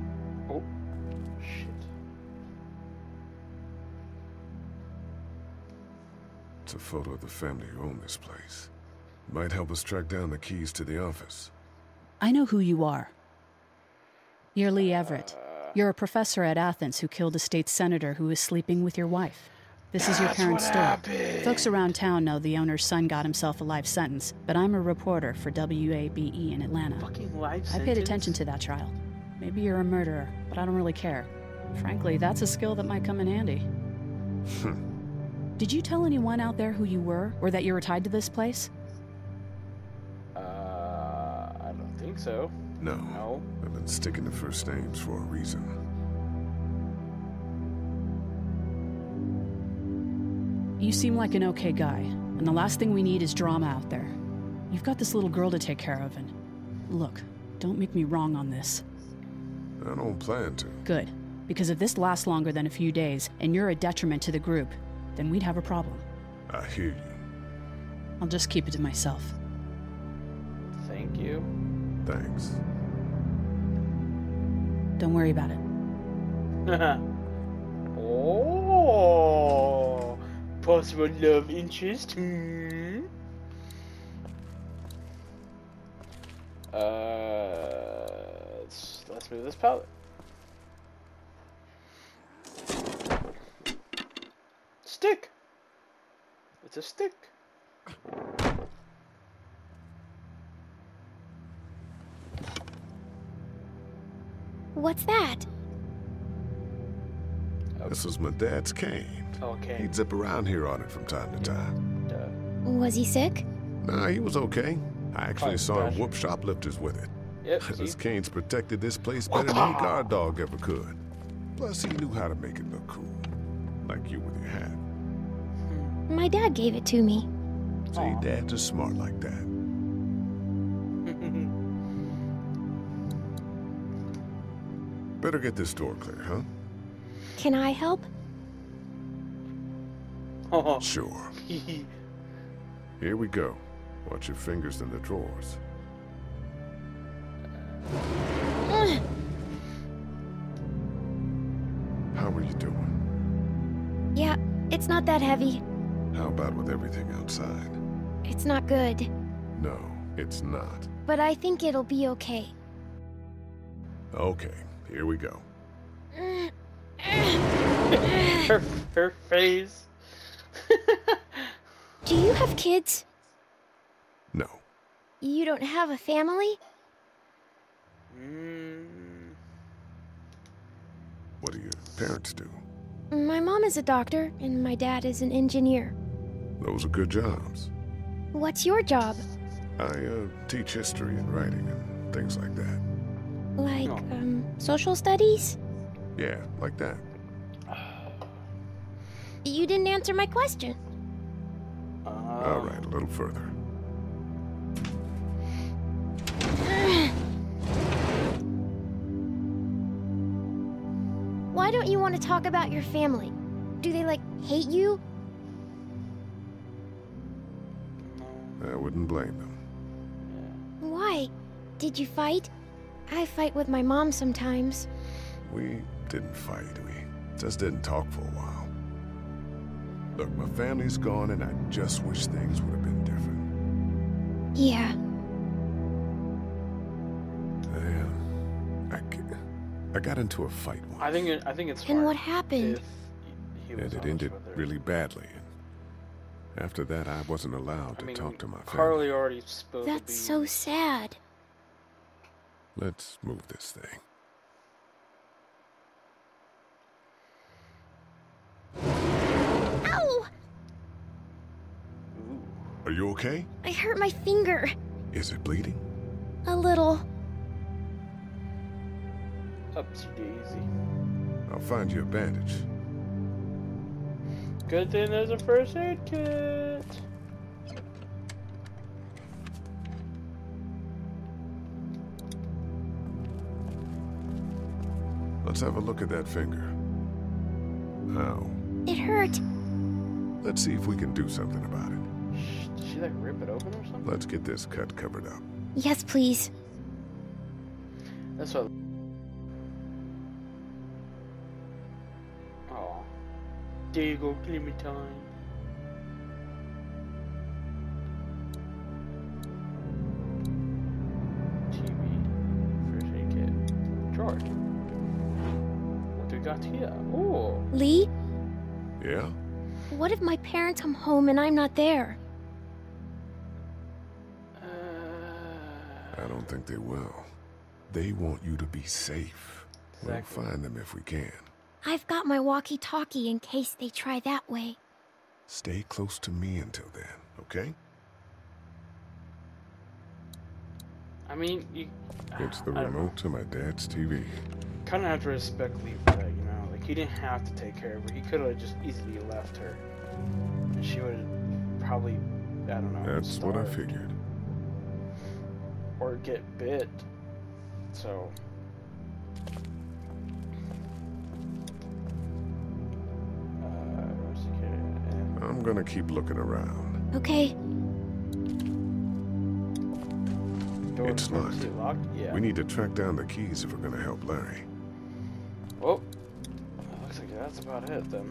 Photo of the family who own this place. Might help us track down the keys to the office. I know who you are. You're Lee Everett. You're a professor at Athens who killed a state senator who was sleeping with your wife. This is your parents' what store. happened. Folks around town know the owner's son got himself a life sentence, but I'm a reporter for WABE E in Atlanta. Fucking life sentence? I paid attention to that trial. Maybe you're a murderer, but I don't really care. Frankly, that's a skill that might come in handy. Did you tell anyone out there who you were, or that you were tied to this place? Uh, I don't think so. No. No. I've been sticking to first names for a reason. You seem like an okay guy, and the last thing we need is drama out there. You've got this little girl to take care of, and look, don't make me wrong on this. I don't plan to. Good, because if this lasts longer than a few days and you're a detriment to the group, then we'd have a problem. I hear you. I'll just keep it to myself. Thank you. Thanks. Don't worry about it. Oh, possible love interest. Hmm. Uh, let's, let's move this pallet. Stick. It's a stick. What's that? This was my dad's cane. Okay. He'd zip around here on it from time to time. Was he sick? Nah, he was okay. I actually Probably saw him whoop shoplifters with it. Yep, His canes protected this place better than any guard dog ever could. Plus, he knew how to make it look cool. Like you with your hat. My dad gave it to me. See, dads are smart like that. Better get this door clear, huh? Can I help? Sure. Here we go. Watch your fingers in the drawers. How are you doing? yeah, it's not that heavy. How about with everything outside? It's not good. No, it's not. But I think it'll be okay. Okay, here we go. her, her face. Do you have kids? No. You don't have a family? What do your parents do? My mom is a doctor, and my dad is an engineer. Those are good jobs. What's your job? I uh, teach history and writing and things like that. Like, um, social studies? Yeah, like that. You didn't answer my question. All right, a little further. Why don't you want to talk about your family? Do they, like, hate you? I wouldn't blame them. Why? Did you fight? I fight with my mom sometimes. We didn't fight. We just didn't talk for a while. Look, my family's gone, and I just wish things would have been different. Yeah. I, uh, I, g- I got into a fight once, I think it, I think it's. And what happened? if and it ended really badly. And after that, I wasn't allowed I to mean, talk to my family. Carley already spilled the That's so sad. Let's move this thing. Ow! Are you okay? I hurt my finger. Is it bleeding? A little. Upsy daisy. I'll find you a bandage. Good thing there's a first aid kit. Let's have a look at that finger. Ow. It hurt. Let's see if we can do something about it. Did she like rip it open or something? Let's get this cut covered up. Yes, please. That's what. There you go, Clementine. TV. First aid kit. George. What do we got here? Oh. Lee, Yeah? what if my parents come home and I'm not there? Uh. I don't think they will. They want you to be safe. Exactly. We'll find them if we can. I've got my walkie talkie in case they try that way. Stay close to me until then, okay? I mean, you It's the I remote to my dad's TV. kind of have to respect Lee for that, you know? Like, he didn't have to take care of her. He could have just easily left her. And she would have probably, I don't know. That's what I figured. Or get bit. So. I'm gonna keep looking around. Okay, door It's is locked. locked? Yeah. We need to track down the keys if we're gonna help Larry. Oh. Looks like that's that's about it then.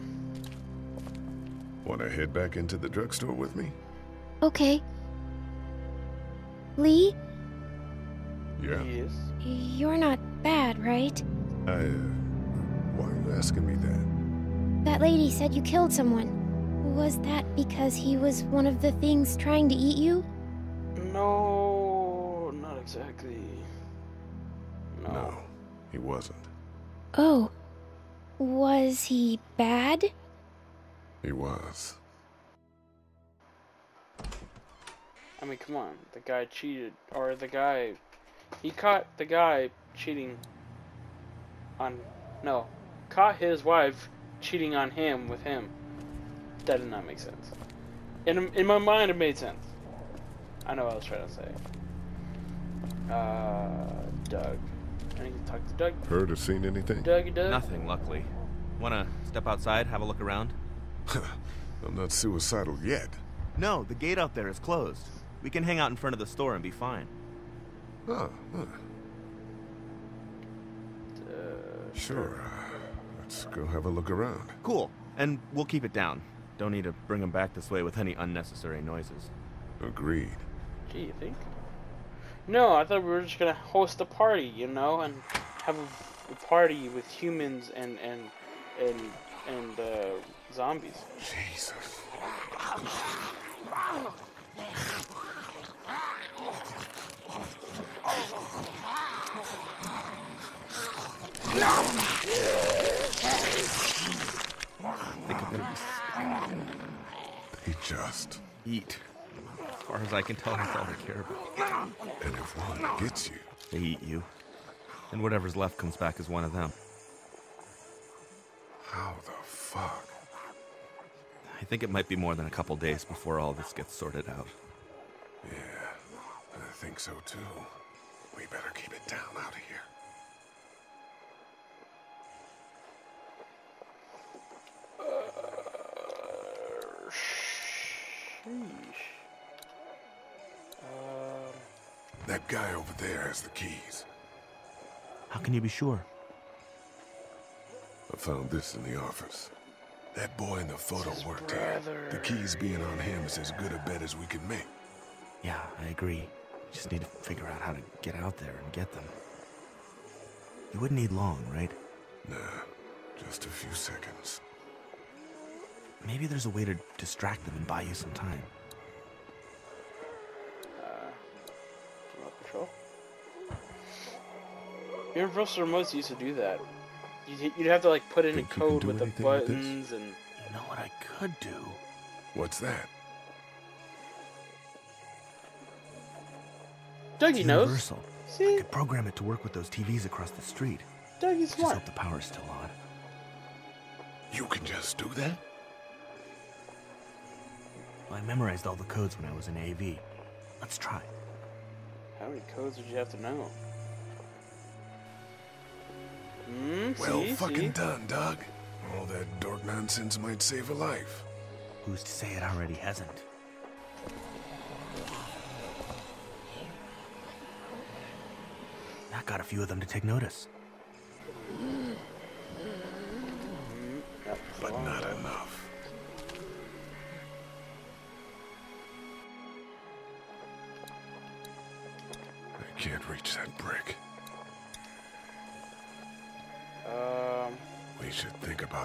Want to head back into the drugstore with me? Okay. Lee, Yeah. Yes. you're not bad, right? I, uh, why are you asking me that? That lady said you killed someone. Was that because he was one of the things trying to eat you? No, not exactly. No, he wasn't. Oh. Was he bad? He was. I mean, come on. The guy cheated, or the guy, he caught the guy cheating on, no, caught his wife cheating on him with him. That did not make sense. In in my mind, it made sense. I know what I was trying to say. Uh, Doug. I need to talk to Doug. Heard or seen anything? Dougie Doug. Nothing, luckily. Wanna step outside, have a look around? I'm not suicidal yet. No, the gate out there is closed. We can hang out in front of the store and be fine. Oh, huh. Sure. uh, Let's go have a look around. Cool. And we'll keep it down. Don't need to bring them back this way with any unnecessary noises. Agreed. Gee, you think? No, I thought we were just gonna host a party, you know, and have a, a party with humans and and and and uh, zombies. Jesus. Think of them. They just. Eat. As far as I can tell, that's all they care about. And if one gets you, They eat you. And whatever's left comes back as one of them. how the fuck? I think it might be more than a couple days before all this gets sorted out. Yeah, I think so too. We better keep it down out of here. Sheesh. Um, That guy over there has the keys. How can you be sure? I found this in the office. That boy in the photo worked here. The keys being on him is as good a bet as we can make. Yeah, I agree. We just need to figure out how to get out there and get them. You wouldn't need long, right? Nah, just a few seconds. Maybe there's a way to distract them and buy you some time. uh, remote control. Universal remotes used to do that. You'd, you'd have to like put in a Think you code with the anything with buttons and. You know what I could do? What's that? Dougie It's knows. Universal. See? I could program it to work with those TVs across the street. Dougie's Just smart. hope the power's still on. You can just do that? Well, I memorized all the codes when I was in AV. Let's try. How many codes would you have to know? Hmm. Well see, fucking see? done, Doug. All that dork nonsense might save a life. Who's to say it already hasn't? That got a few of them to take notice.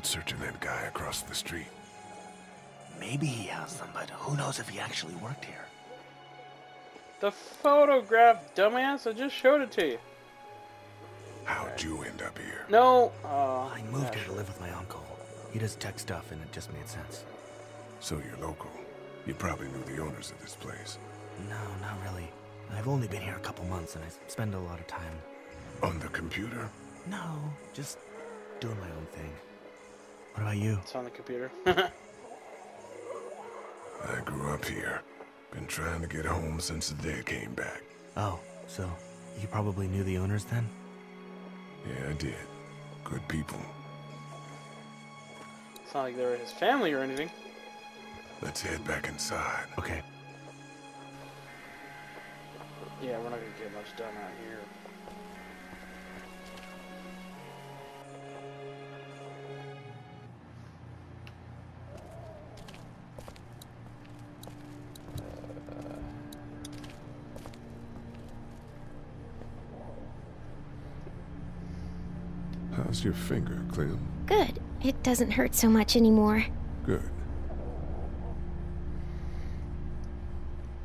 Searching that guy across the street. Maybe he has them, but who knows if he actually worked here? The photograph, dumbass. I just showed it to you. How'd you end up here? No. Uh, I moved yeah, here to live with my uncle. He does tech stuff, and it just made sense. So you're local. You probably knew the owners of this place. No, not really. I've only been here a couple months, and I spend a lot of time. On the computer? No, just doing my own thing. What about you? It's on the computer. I grew up here. Been trying to get home since the day I came back. Oh, so you probably knew the owners then? Yeah, I did. Good people. it's not like they were his family or anything. Let's head back inside. Okay. Yeah, we're not gonna get much done out here. How's your finger, Clem? Good. It doesn't hurt so much anymore. Good.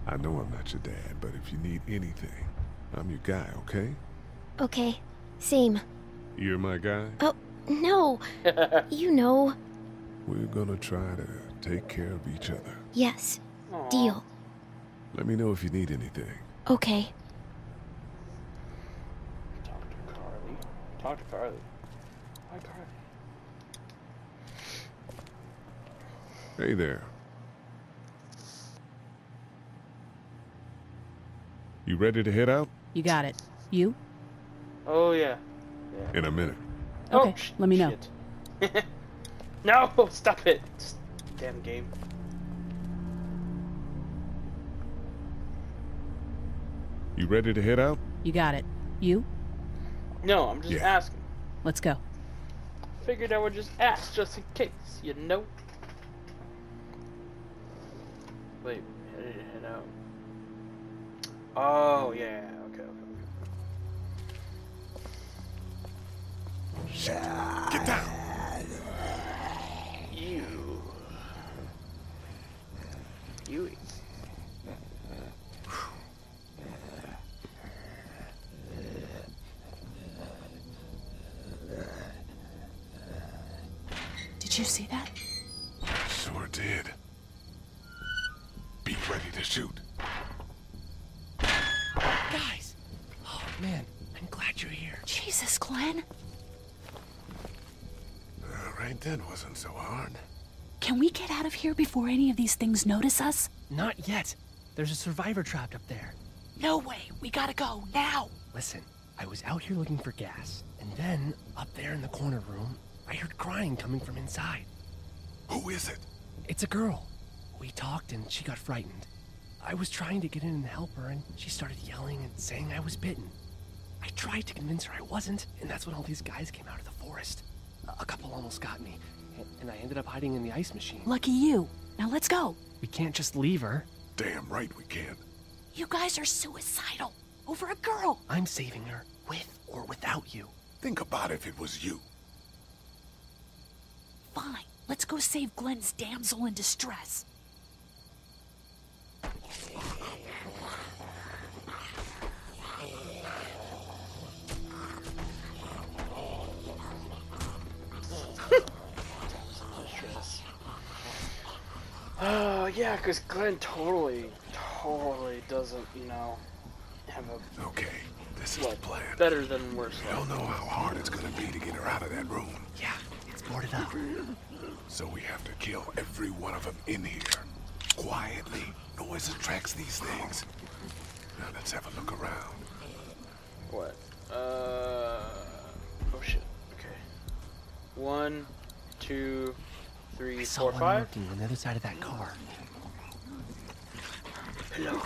I know I'm not your dad, but if you need anything, I'm your guy, okay? Okay. Same. You're my guy? Oh, no. you know. We're gonna try to take care of each other. Yes. Deal. Let me know if you need anything. Okay. Talk to Carley. Talk to Carley. Why Carley? Hey there. You ready to head out? You got it. You? Oh yeah. In a minute. Okay, Oh, let me know. No, stop it. Damn game. You ready to head out? You got it. You? No, I'm just Yeah. asking. Let's go. Figured I would just ask just in case, you know. Wait, how did it head out? Oh yeah, okay, okay. Get down. You. You. Did you see that? Sure did. Be ready to shoot. Guys! Oh, man, I'm glad you're here. Jesus, Glenn. Uh, right then wasn't so hard. Can we get out of here before any of these things notice us? Not yet. There's a survivor trapped up there. No way. We gotta go now. Listen, I was out here looking for gas, and then, up there in the corner room, I heard crying coming from inside. Who is it? It's a girl. We talked and she got frightened. I was trying to get in and help her, and she started yelling and saying I was bitten. I tried to convince her I wasn't, and that's when all these guys came out of the forest. A- A couple almost got me, and- and I ended up hiding in the ice machine. Lucky you. Now let's go. We can't just leave her. Damn right we can't. You guys are suicidal. Over a girl. I'm saving her, with or without you. Think about if it was you. Fine. Let's go save Glenn's damsel in distress. Oh yeah, because Glenn totally, totally doesn't, you know, have a Okay, this is what, the plan. better than worse. We all know how hard it's gonna be to get her out of that room. Yeah, it's boarded up. So we have to kill every one of them in here. Quietly. Noise attracts these things. Now let's have a look around. What? Uh. Oh shit. Okay. One, two, three, I saw four, one five. lurking on the other side of that car. Hello.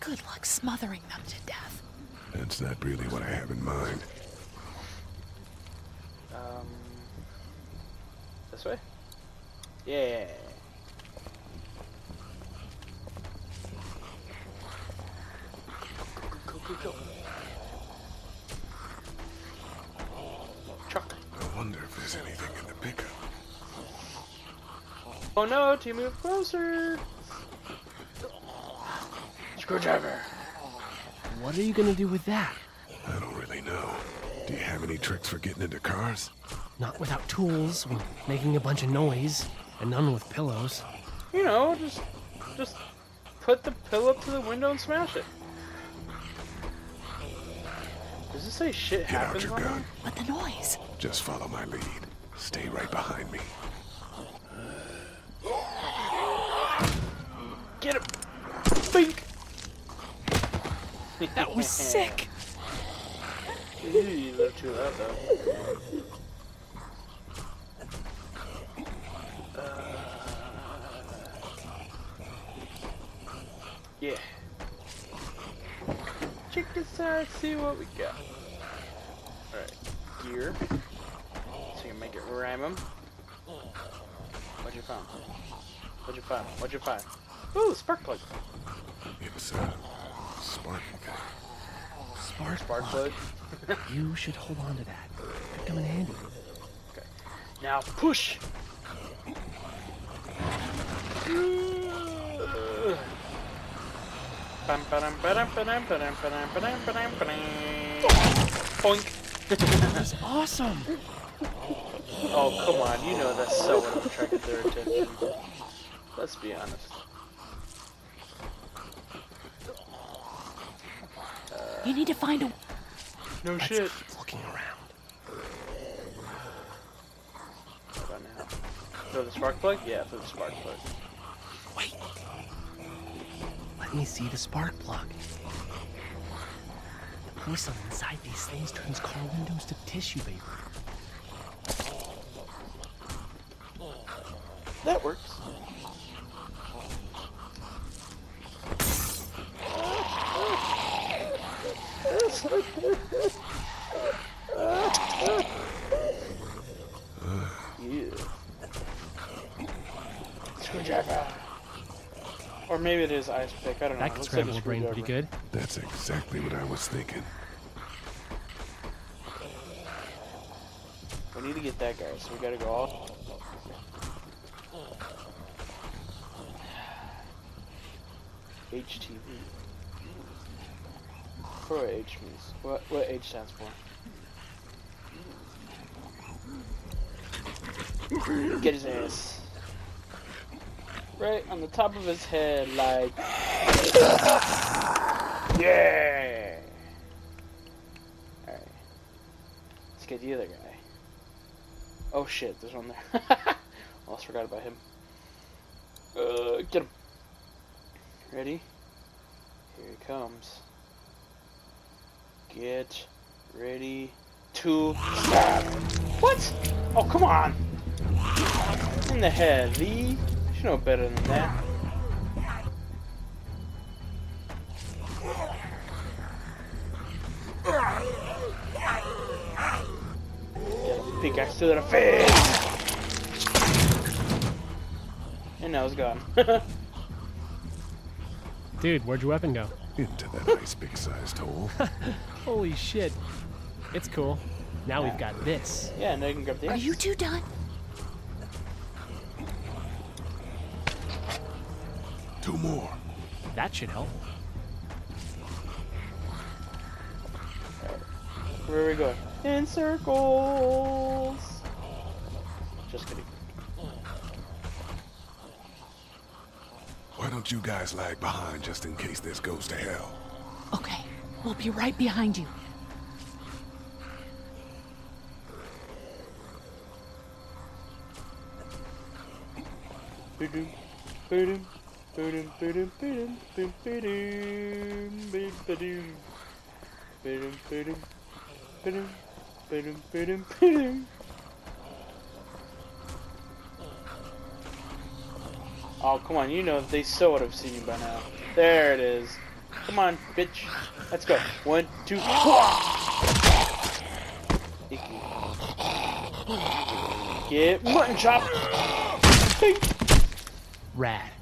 Good luck smothering them to death. That's not really what I have in mind. Um. This way. Yeah. Go. Truck. I wonder if there's anything in the pickup. Oh no, to move closer. Screwdriver. What are you gonna do with that? I don't really know. Do you have any tricks for getting into cars? Not without tools, when making a bunch of noise, and none with pillows. You know, just, just put the pillow up to the window and smash it. Does this say shit Get out your on gun. What the noise? Just follow my lead. Stay right behind me. Get him! Bink! That was sick. Ooh, you a little too loud though. Yeah. Check this out, see what we got. Alright, gear. So you can make it ram 'em. What'd you find? What'd you find? What'd you find? Ooh, spark plug. It's a sparking thing. Spark, Spark plug. you should hold on to that. might come in handy. Okay. Now push. Ba-dam. Boink. That's awesome. Oh, come on. You know that's so what attracted their attention. Let's be honest. You need to find a. No Let's shit. looking around. How about now? Throw the spark plug? Yeah, throw the spark plug. Let me see the spark plug. The porcelain inside these things turns car windows to tissue paper. That works. yeah. Screwdriver. Or maybe it is ice pick. I don't know. That It could looks like a scramble brain pretty screwdriver. good. That's exactly what I was thinking. We need to get that guy, so we gotta go all. HTV. For what H means. What what H stands for? Get his ass. Right on the top of his head, like. Yeah! Alright. Let's get the other guy. Oh shit, there's one there. Almost forgot about him. Uh, get him. Ready? Here he comes. Get ready to stab. What? Oh, come on. In the head, Lee. You should know better than that. Get a pickaxe to the face. And now it's gone. Dude, where'd your weapon go? Into that nice big sized hole. Holy shit. It's cool. Now we've got this. yeah, now you can grab the Are you two done? Two more. That should help. Where are we going? In circles. Just kidding. Why don't you guys lag behind just in case this goes to hell? Okay, we'll be right behind you. Ba-doom, ba-doom, ba-doom, Oh, come on, you know they so would have seen you by now. There it is. Come on, bitch. Let's go. One, two. Icky. Get mutton chop. Rat.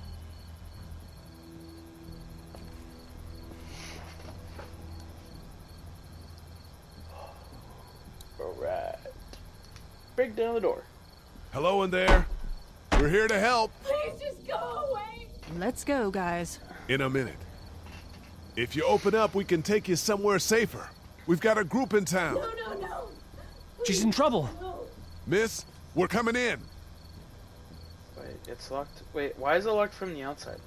Break down the door. Hello in there. We're here to help. Please just go away. Let's go, guys. In a minute. If you open up, we can take you somewhere safer. We've got a group in town. No, no, no. She's in trouble. Miss, we're coming in. Wait, it's locked. Wait, why is it locked from the outside?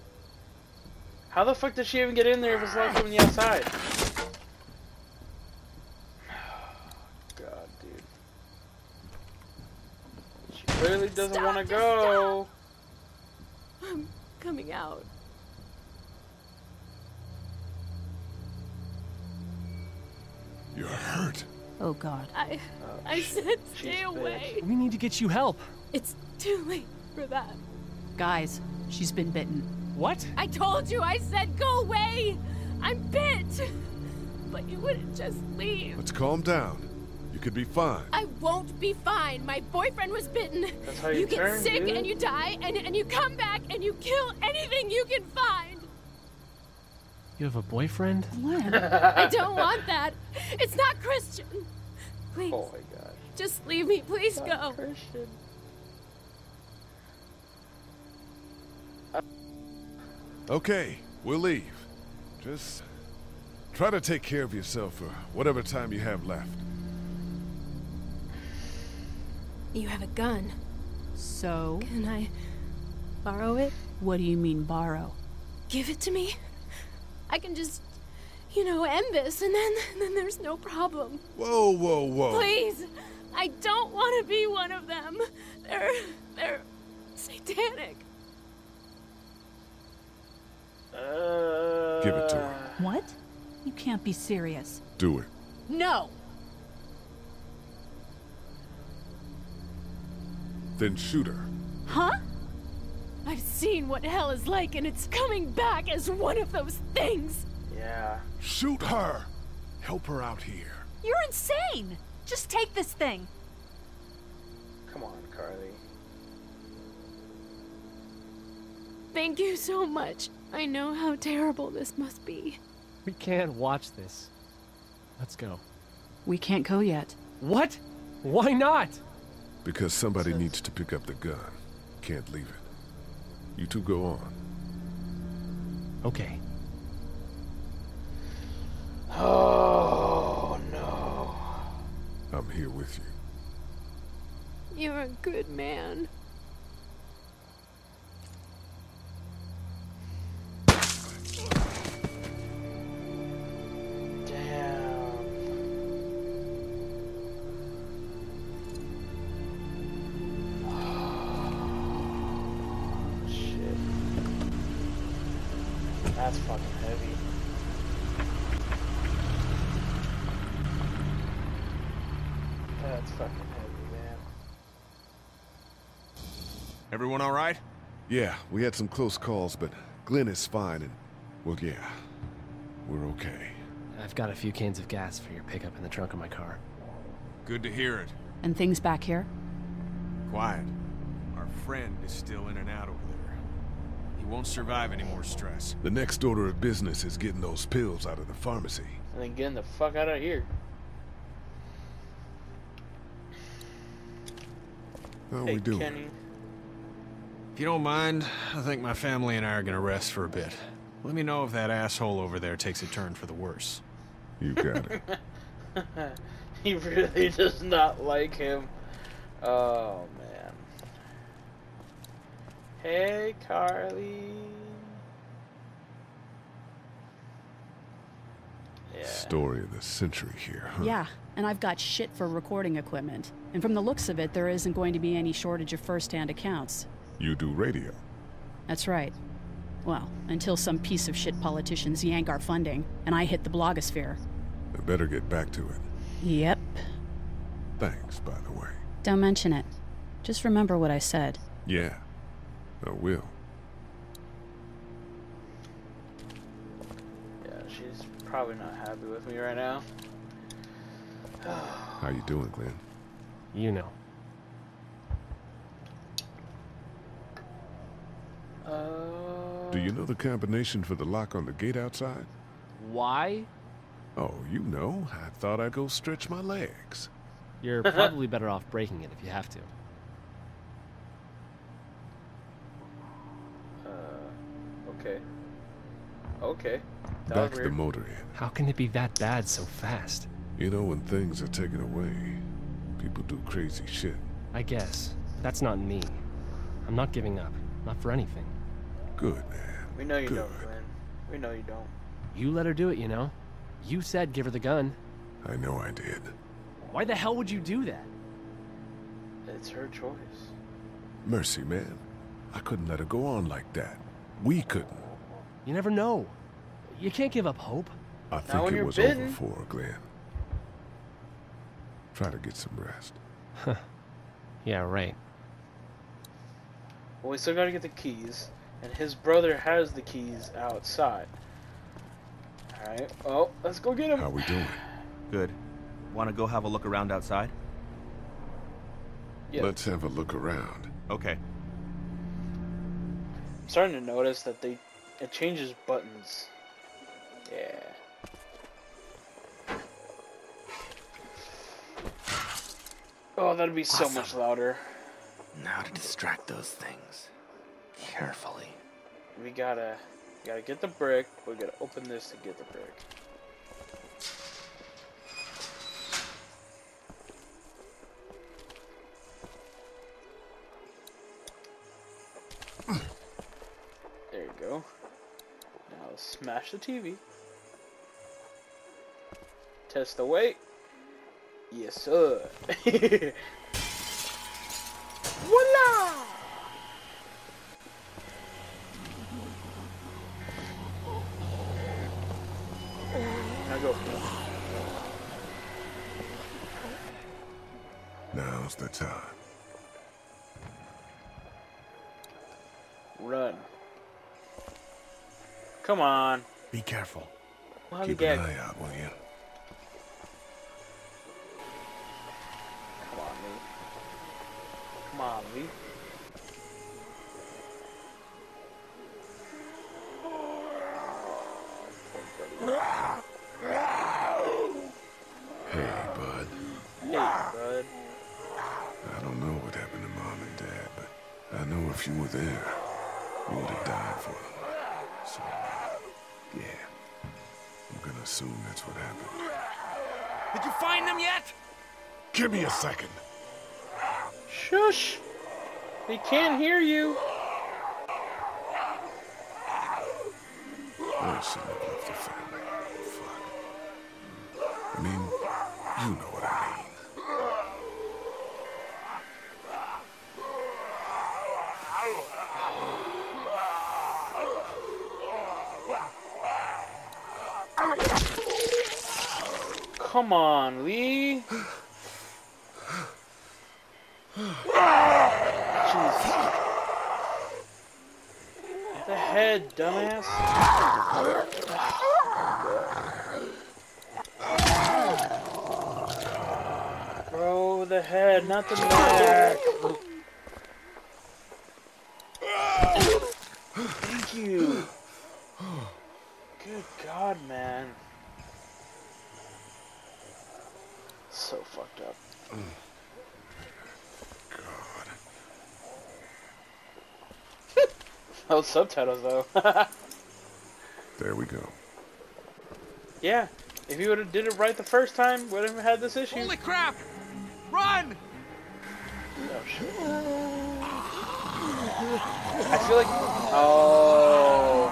How the fuck did she even get in there if it's locked from the outside? God, dude. She clearly doesn't want to just go. I'm coming out. You're hurt. Oh, God. I oh, I said stay away. We need to get you help. It's too late for that. Guys, she's been bitten. What? I told you I said go away. I'm bit. But you wouldn't just leave. Let's calm down. You could be fine. I won't be fine. My boyfriend was bitten. That's how you get turn, sick dude. and you die and, and you come back and you kill anything you can find. You have a boyfriend? What? I don't want that. It's not Christian. Please. Oh my god. Just leave me. Please go. Christian. Okay, we'll leave. Just try to take care of yourself for whatever time you have left. You have a gun. So? Can I borrow it? What do you mean, borrow? Give it to me. I can just, you know, end this, and then, then there's no problem. Whoa, whoa, whoa. Please. I don't want to be one of them. They're they're satanic. Uh, Give it to her. What? You can't be serious. Do it. No! Then shoot her. Huh? I've seen what hell is like, and it's coming back as one of those things. Yeah. Shoot her! Help her out here. You're insane! Just take this thing. Come on, Carley. Thank you so much. I know how terrible this must be. We can't watch this. Let's go. We can't go yet. What? Why not? Because somebody needs to pick up the gun. Can't leave it. You two go on. Okay. Oh no. I'm here with you. You're a good man. Everyone all right? Yeah, we had some close calls, but Glenn is fine and, well, yeah, we're okay. I've got a few cans of gas for your pickup in the trunk of my car. Good to hear it. And things back here? Quiet. Our friend is still in and out over there. He won't survive any more stress. The next order of business is getting those pills out of the pharmacy. And then getting the fuck out of here. How hey, we doing? Kenny. If you don't mind, I think my family and I are gonna rest for a bit. Let me know if that asshole over there takes a turn for the worse. You got it. he really does not like him. Oh man. Hey, Carley. Yeah. Story of the century here, huh? Yeah, and I've got shit for recording equipment. And from the looks of it, there isn't going to be any shortage of first-hand accounts. You do radio. That's right. Well, until some piece of shit politicians yank our funding, and I hit the blogosphere. I better get back to it. Yep. Thanks, by the way. Don't mention it. Just remember what I said. Yeah, I will. Yeah, she's probably not happy with me right now. How you doing, Glenn? You know. Uh, Do you know the combination for the lock on the gate outside? Why? Oh, you know. I thought I'd go stretch my legs. You're probably better off breaking it if you have to. Uh, okay. Okay. That Back was the weird. motor in. How can it be that bad so fast? You know, when things are taken away, people do crazy shit. I guess. That's not me. I'm not giving up. Not for anything. Good, man. We know you Good. don't, Glenn. We know you don't. You let her do it, you know? You said give her the gun. I know I did. Why the hell would you do that? It's her choice. Mercy, man. I couldn't let her go on like that. We couldn't. You never know. You can't give up hope. I when think it was bitten. over for her, Glenn. Try to get some rest. Yeah, right. Well, we still gotta get the keys, and his brother has the keys outside. Alright, oh, let's go get him. How we doing? Good. Want to go have a look around outside? Yeah. Let's have a look around. Okay. I'm starting to notice that they it changes buttons. Yeah. Oh, that'd be so much louder. Now to distract those things. Carefully. We gotta, gotta get the brick. We gotta open this to get the brick. There you go. Now smash the TV. Test the weight. Yes, sir. Come on. Be careful. We'll Keep an eye out, will you? Come on, Lee. Come on, Lee. Hey, bud. Hey, bud. I don't know what happened to mom and dad, but I know if you were there, you would have died for them. Assume that's what happened. Did you find them yet? Give me a second. Shush! They can't hear you. I shouldn't have left the family. Fuck. I mean, you know what Come on, Lee. Jeez. The head, dumbass. Bro, the head, not the neck. Thank you. Good God, man. So fucked up. God. Those subtitles, though. There we go. yeah, if you would have did it right the first time, would have had this issue. Holy crap! Run! Oh shit. I feel like. Oh.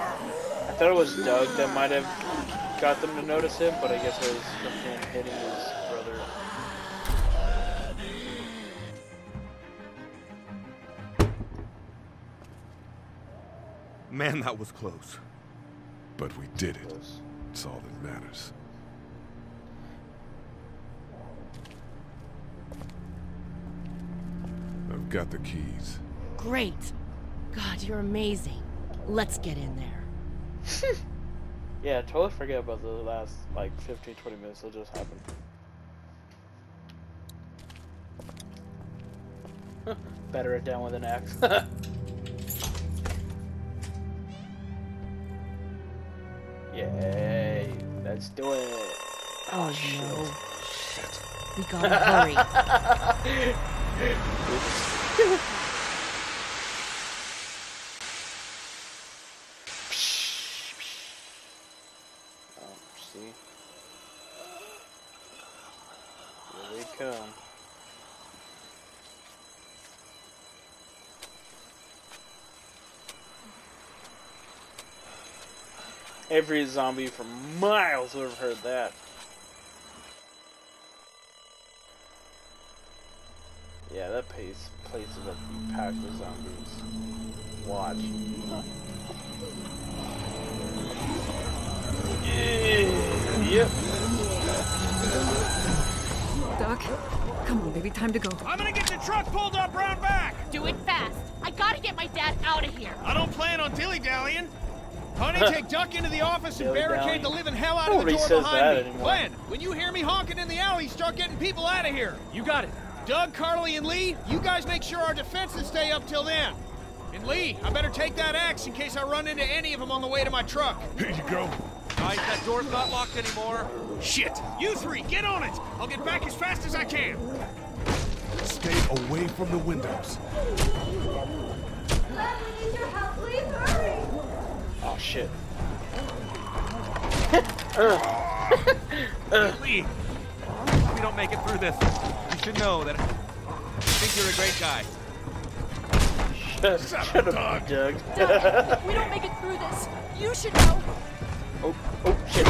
I thought it was Doug that might have got them to notice him, but I guess it was from him hitting his Man, that was close. But we did it. It's all that matters. I've got the keys. Great. God, you're amazing. Let's get in there. Yeah, totally forget about the last like 15 20 minutes that just happened. Better it down with an axe. Yay, let's do it. Oh, oh no. We gotta hurry. Oh, see? Here they come. Every zombie for miles would have heard that. Yeah, that place, place is up to be packed with zombies. Watch. Yeah, Yep. Duck, come on, baby, time to go. I'm gonna get the truck pulled up round back! Do it fast. I gotta get my dad out of here. I don't plan on dilly-dallying. Honey, take Duck into the office and barricade the living hell out of the door says behind that me. anymore. Glenn, when you hear me honking in the alley, start getting people out of here. You got it. Doug, Carley, and Lee, you guys make sure our defenses stay up till then. And Lee, I better take that axe in case I run into any of them on the way to my truck. Here you go. Right, that door's not locked anymore. Shit! You three, get on it! I'll get back as fast as I can. stay away from the windows. Oh shit. Lee, we don't make it through this, you should know that I think you're a great guy. Shut, shut up, Doug. Doug, we don't make it through this, you should know. Oh, oh shit.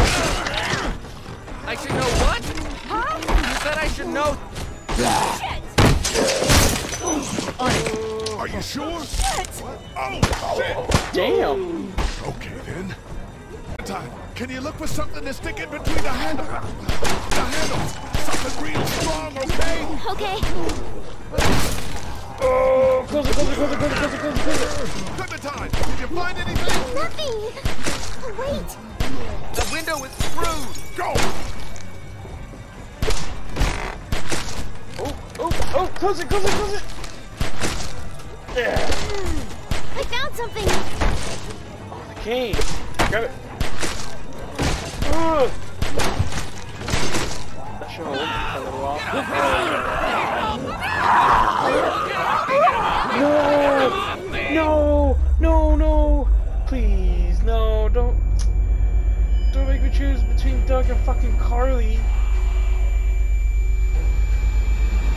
I should know what? Huh? You said I should know. Are you sure? Shit! Oh, shit! Damn. Okay, then. Time. Can you look for something to stick in between the handles? The handles! Something real strong, okay? Okay. Oh, close it, close it, close it, close it, close it, close it, close it. Clementine, did you find anything? Nothing. Oh, wait. The window is screwed. Go! Oh, oh, oh, close it, close it, close it. I found something. Oh, the cane. Grab it. Ugh. That should hold a little while. No! No! No! No! Please, no! Don't. Don't make me choose between Doug and fucking Carley.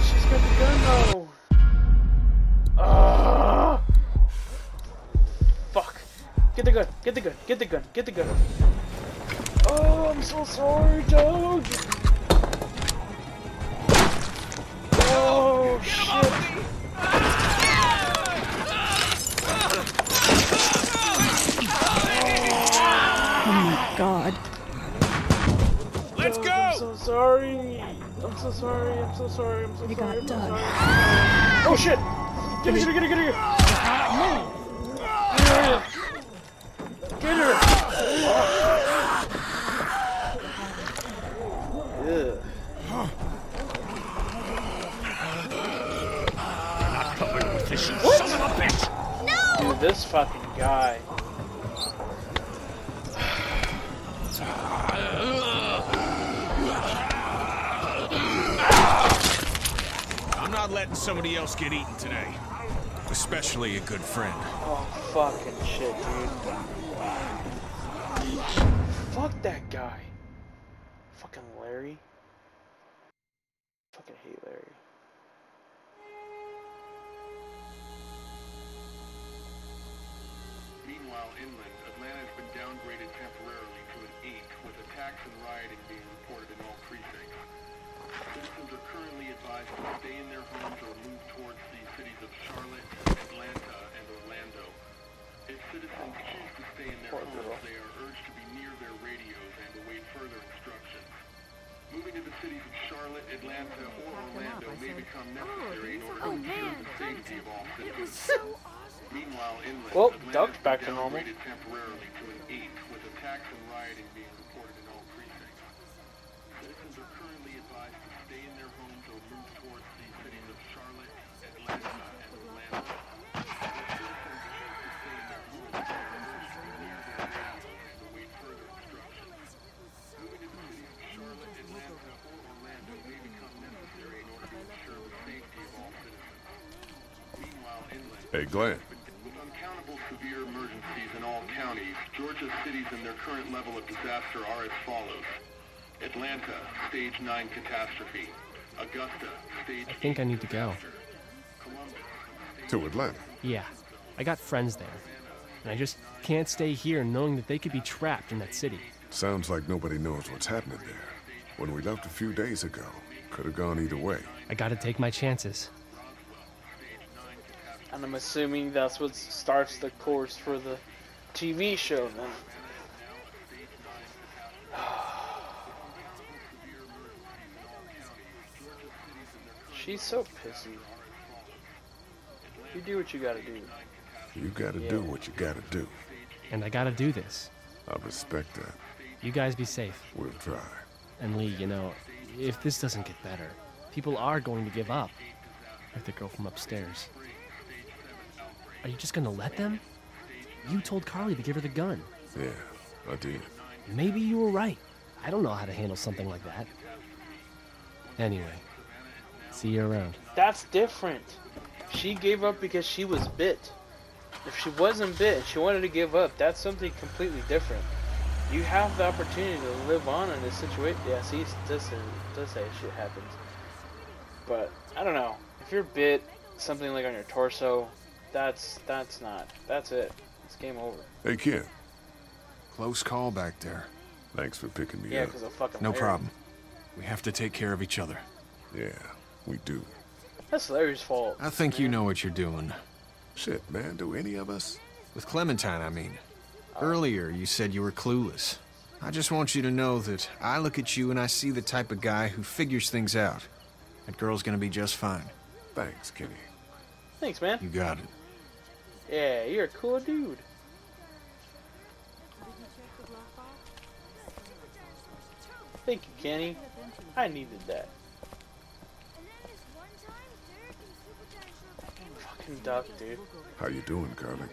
She's got the gun though. Get the gun. Get the gun. Get the gun. Get the gun. Oh, I'm so sorry, Doug. Oh, shit. Oh my god. Let's go! I'm so sorry. I'm so sorry. I'm so sorry. I'm so You sorry. got I'm so Doug. sorry. Oh shit! Get her! Get her! Get her! Get her! Get her! Ugh. Son of a bitch! Dude, this fucking guy. I'm not letting somebody else get eaten today. Especially a good friend. Oh, fucking shit, dude. Fuck that guy. Fucking Larry. Fucking hate Larry. Orlando may become necessary in order to ensure the safety of all. Meanwhile, inland, Well, Atlanta Doug's back to normal. downgraded temporarily to an 8, with attacks and rioting being reported in all precincts. Citizens are currently advised to stay in their homes or move towards the cities of Charlotte, Atlanta, and Orlando. If citizens choose to stay in their homes, they are urged to be near their radios and await further instructions. Moving to the cities of Charlotte, Atlanta, or Orlando may become necessary in order to ensure the safety of all citizens. Meanwhile, inland, Hey, Glenn. with uncountable severe emergencies in all counties, Georgia's cities and their current level of disaster are as follows. Atlanta, Stage 9 catastrophe. Augusta, Stage I think I need to go. To Atlanta. Yeah, I got friends there. And I just can't stay here knowing that they could be trapped in that city. Sounds like nobody knows what's happening there. When we left a few days ago, could have gone either way. I gotta take my chances. And I'm assuming that's what starts the course for the TV show then. She's so pissy. You do what you gotta do. You gotta do what you gotta do. And I gotta do this. I respect that. You guys be safe. We'll try. And Lee, you know, if this doesn't get better, people are going to give up. Like the girl from upstairs. Are you just gonna let them? You told Carley to give her the gun. Yeah, I did. Maybe you were right. I don't know how to handle something like that. Anyway, See you around. That's different. She gave up because she was bit. If she wasn't bit, she wanted to give up. That's something completely different. You have the opportunity to live on in this situation. Yeah, see, it does say, it does say shit happens. But I don't know. If you're bit, something like on your torso, that's that's not. That's it. It's game over. Hey, Ken. Close call back there. Thanks for picking me up. Yeah, up. 'cause of fucking No Larry. problem. We have to take care of each other. Yeah, we do. That's Larry's fault. I think you know what you're doing. Shit, man, do any of us? With Clementine, I mean. Uh. Earlier, you said you were clueless. I just want you to know that I look at you and I see the type of guy who figures things out. That girl's gonna be just fine. Thanks, Kenny. Thanks, man. You got it. Yeah, you're a cool dude. Thank you, Kenny. I needed that. Fucking duck, dude. How you doing, Carley?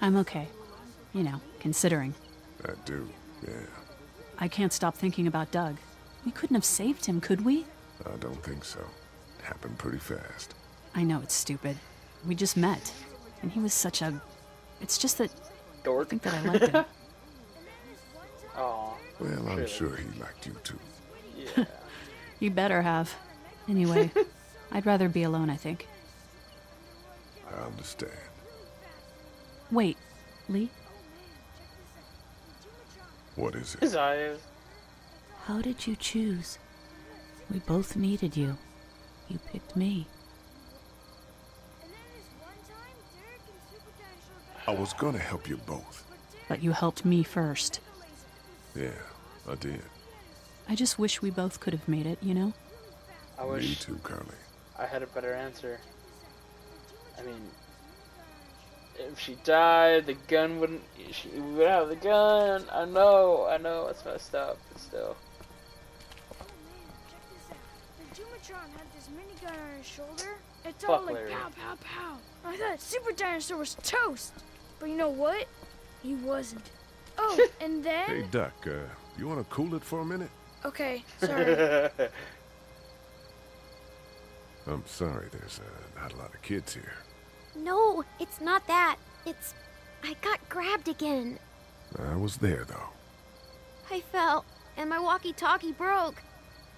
I'm okay. You know, considering. I do, yeah. I can't stop thinking about Doug. We couldn't have saved him, could we? I don't think so. It happened pretty fast. I know it's stupid. We just met. And he was such a. It's just that. Dork. I think that I liked him. Aw. Well, I'm sure he liked you too. Yeah. you better have. Anyway, I'd rather be alone, I think. I understand. Wait, Lee? What is it? His eyes. How did you choose? We both needed you. You picked me. I was gonna help you both. But you helped me first. Yeah, I did. I just wish we both could have made it, you know? I wish Me wish too, Carley. I had a better answer. I mean, if she died, the gun wouldn't. She would have the gun. I know, I know, it's messed up, but still. The Dumatron had this minigun on his shoulder. It's Fuck all like Larry. pow, pow, pow. I thought Super Dinosaur was toast. But you know what? He wasn't. Oh, and then. Hey, Duck, uh, you wanna cool it for a minute? Okay, sorry. I'm sorry, there's uh, not a lot of kids here. No, it's not that. It's. I got grabbed again. I was there, though. I fell, and my walkie talkie broke.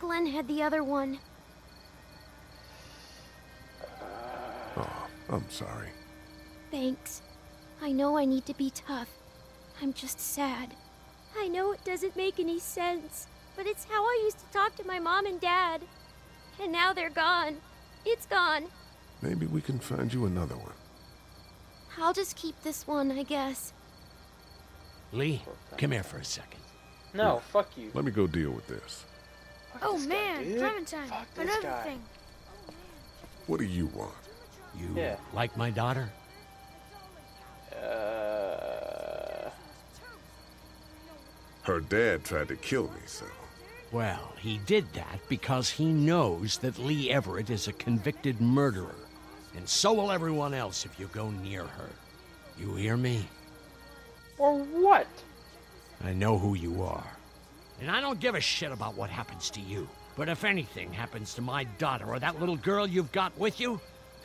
Glenn had the other one. Oh, I'm sorry. Thanks. I know I need to be tough. I'm just sad. I know it doesn't make any sense, but it's how I used to talk to my mom and dad. And now they're gone. It's gone. Maybe we can find you another one. I'll just keep this one, I guess. Lee, come here for a second. No, fuck you. Let me go deal with this. oh this man, dude. Clementine. Fuck this Another guy. thing. What do you want? You Yeah. like my daughter? Uh, Her dad tried to kill me, so. Well, he did that because he knows that Lee Everett is a convicted murderer. And so will everyone else if you go near her. You hear me? or what? I know who you are. And I don't give a shit about what happens to you. But if anything happens to my daughter or that little girl you've got with you,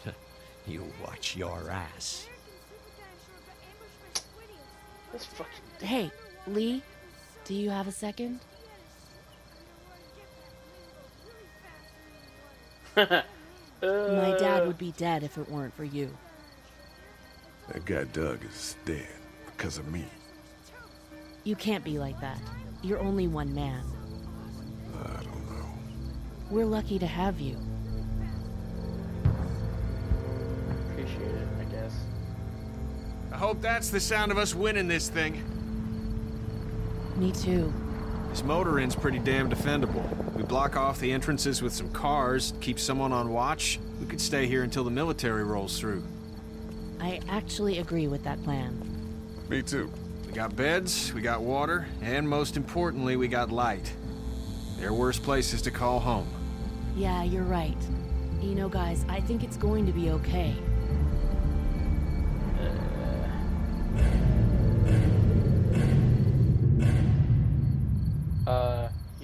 you watch your ass. This fucking. Hey, Lee, do you have a second? My dad uh. would be dead if it weren't for you. That guy Doug is dead because of me. You can't be like that. You're only one man. I don't know. We're lucky to have you. Appreciate it, I hope that's the sound of us winning this thing. Me too. This motor inn's pretty damn defendable. We block off the entrances with some cars, keep someone on watch. We could stay here until the military rolls through. I actually agree with that plan. Me too. We got beds, we got water, and most importantly, we got light. There are worse places to call home. Yeah, you're right. You know, guys, I think it's going to be okay.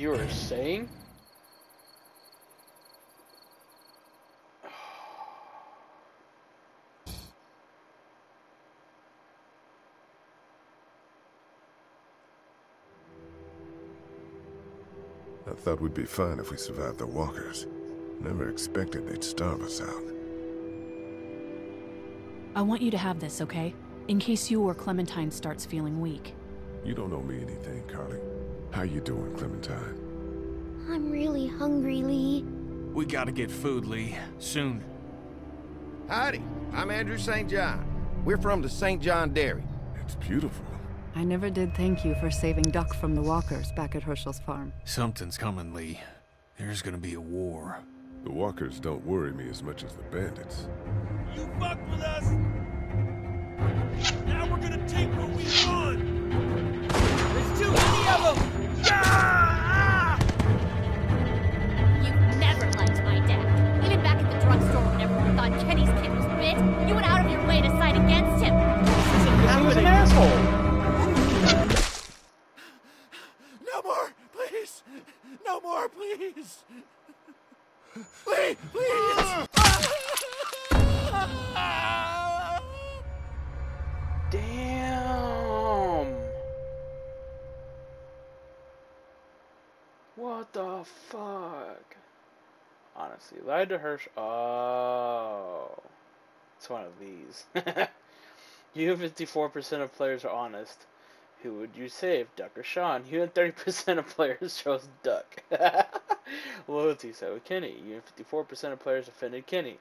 you were saying? I thought we'd be fine if we survived the walkers. Never expected they'd starve us out. I want you to have this, okay? In case you or Clementine starts feeling weak. You don't owe me anything, Carley. How you doing, Clementine? I'm really hungry, Lee. We gotta get food, Lee. Soon. Howdy, I'm Andrew St. John. We're from the St. John Dairy. It's beautiful. I never did thank you for saving Duck from the walkers back at Hershel's farm. Something's coming, Lee. There's gonna be a war. The walkers don't worry me as much as the bandits. You fucked with us! Now we're gonna take what we want! There's too many of them! You went out of your way to side against him. He was an asshole. No more, please! No more, please! Please, please! Damn. What the fuck? Honestly, lied to Hirsch. Oh. It's one of these. you 54% of players are honest. Who would you save, Duck or Sean? You and 30% of players chose Duck. Loyalty said with Kenny. You and 54% of players offended Kenny.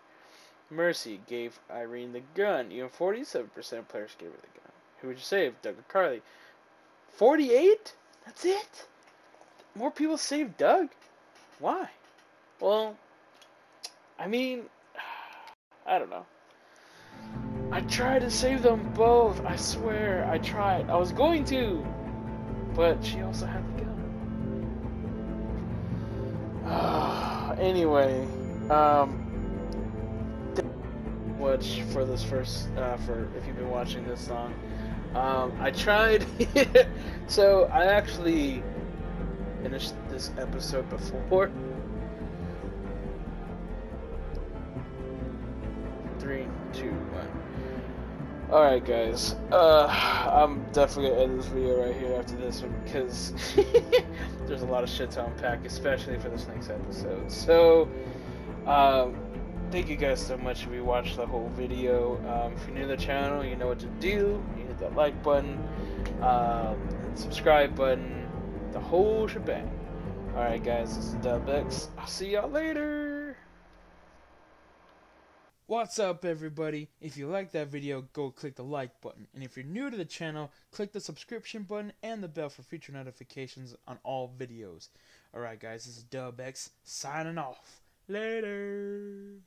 Mercy gave Irene the gun. You and 47% of players gave her the gun. Who would you save, Doug or Carley? 48? That's it? More people saved Doug? Why? Well, I mean, I don't know. I tried to save them both. I swear, I tried. I was going to, but she also had the gun. anyway, um, much for this first, uh, for if you've been watching this song. Um, I tried, so I actually finished this episode before. Alright guys, uh, I'm definitely gonna end this video right here after this one because there's a lot of shit to unpack, especially for this next episode. So, um, thank you guys so much if you watched the whole video. Um, if you're new to the channel, you know what to do. You hit that like button, um, subscribe button, the whole shebang. Alright guys, this is DubX. I'll see y'all later. What's up everybody? If you like that video, go click the like button. And if you're new to the channel, click the subscription button and the bell for future notifications on all videos. Alright guys, this is DubX signing off. Later.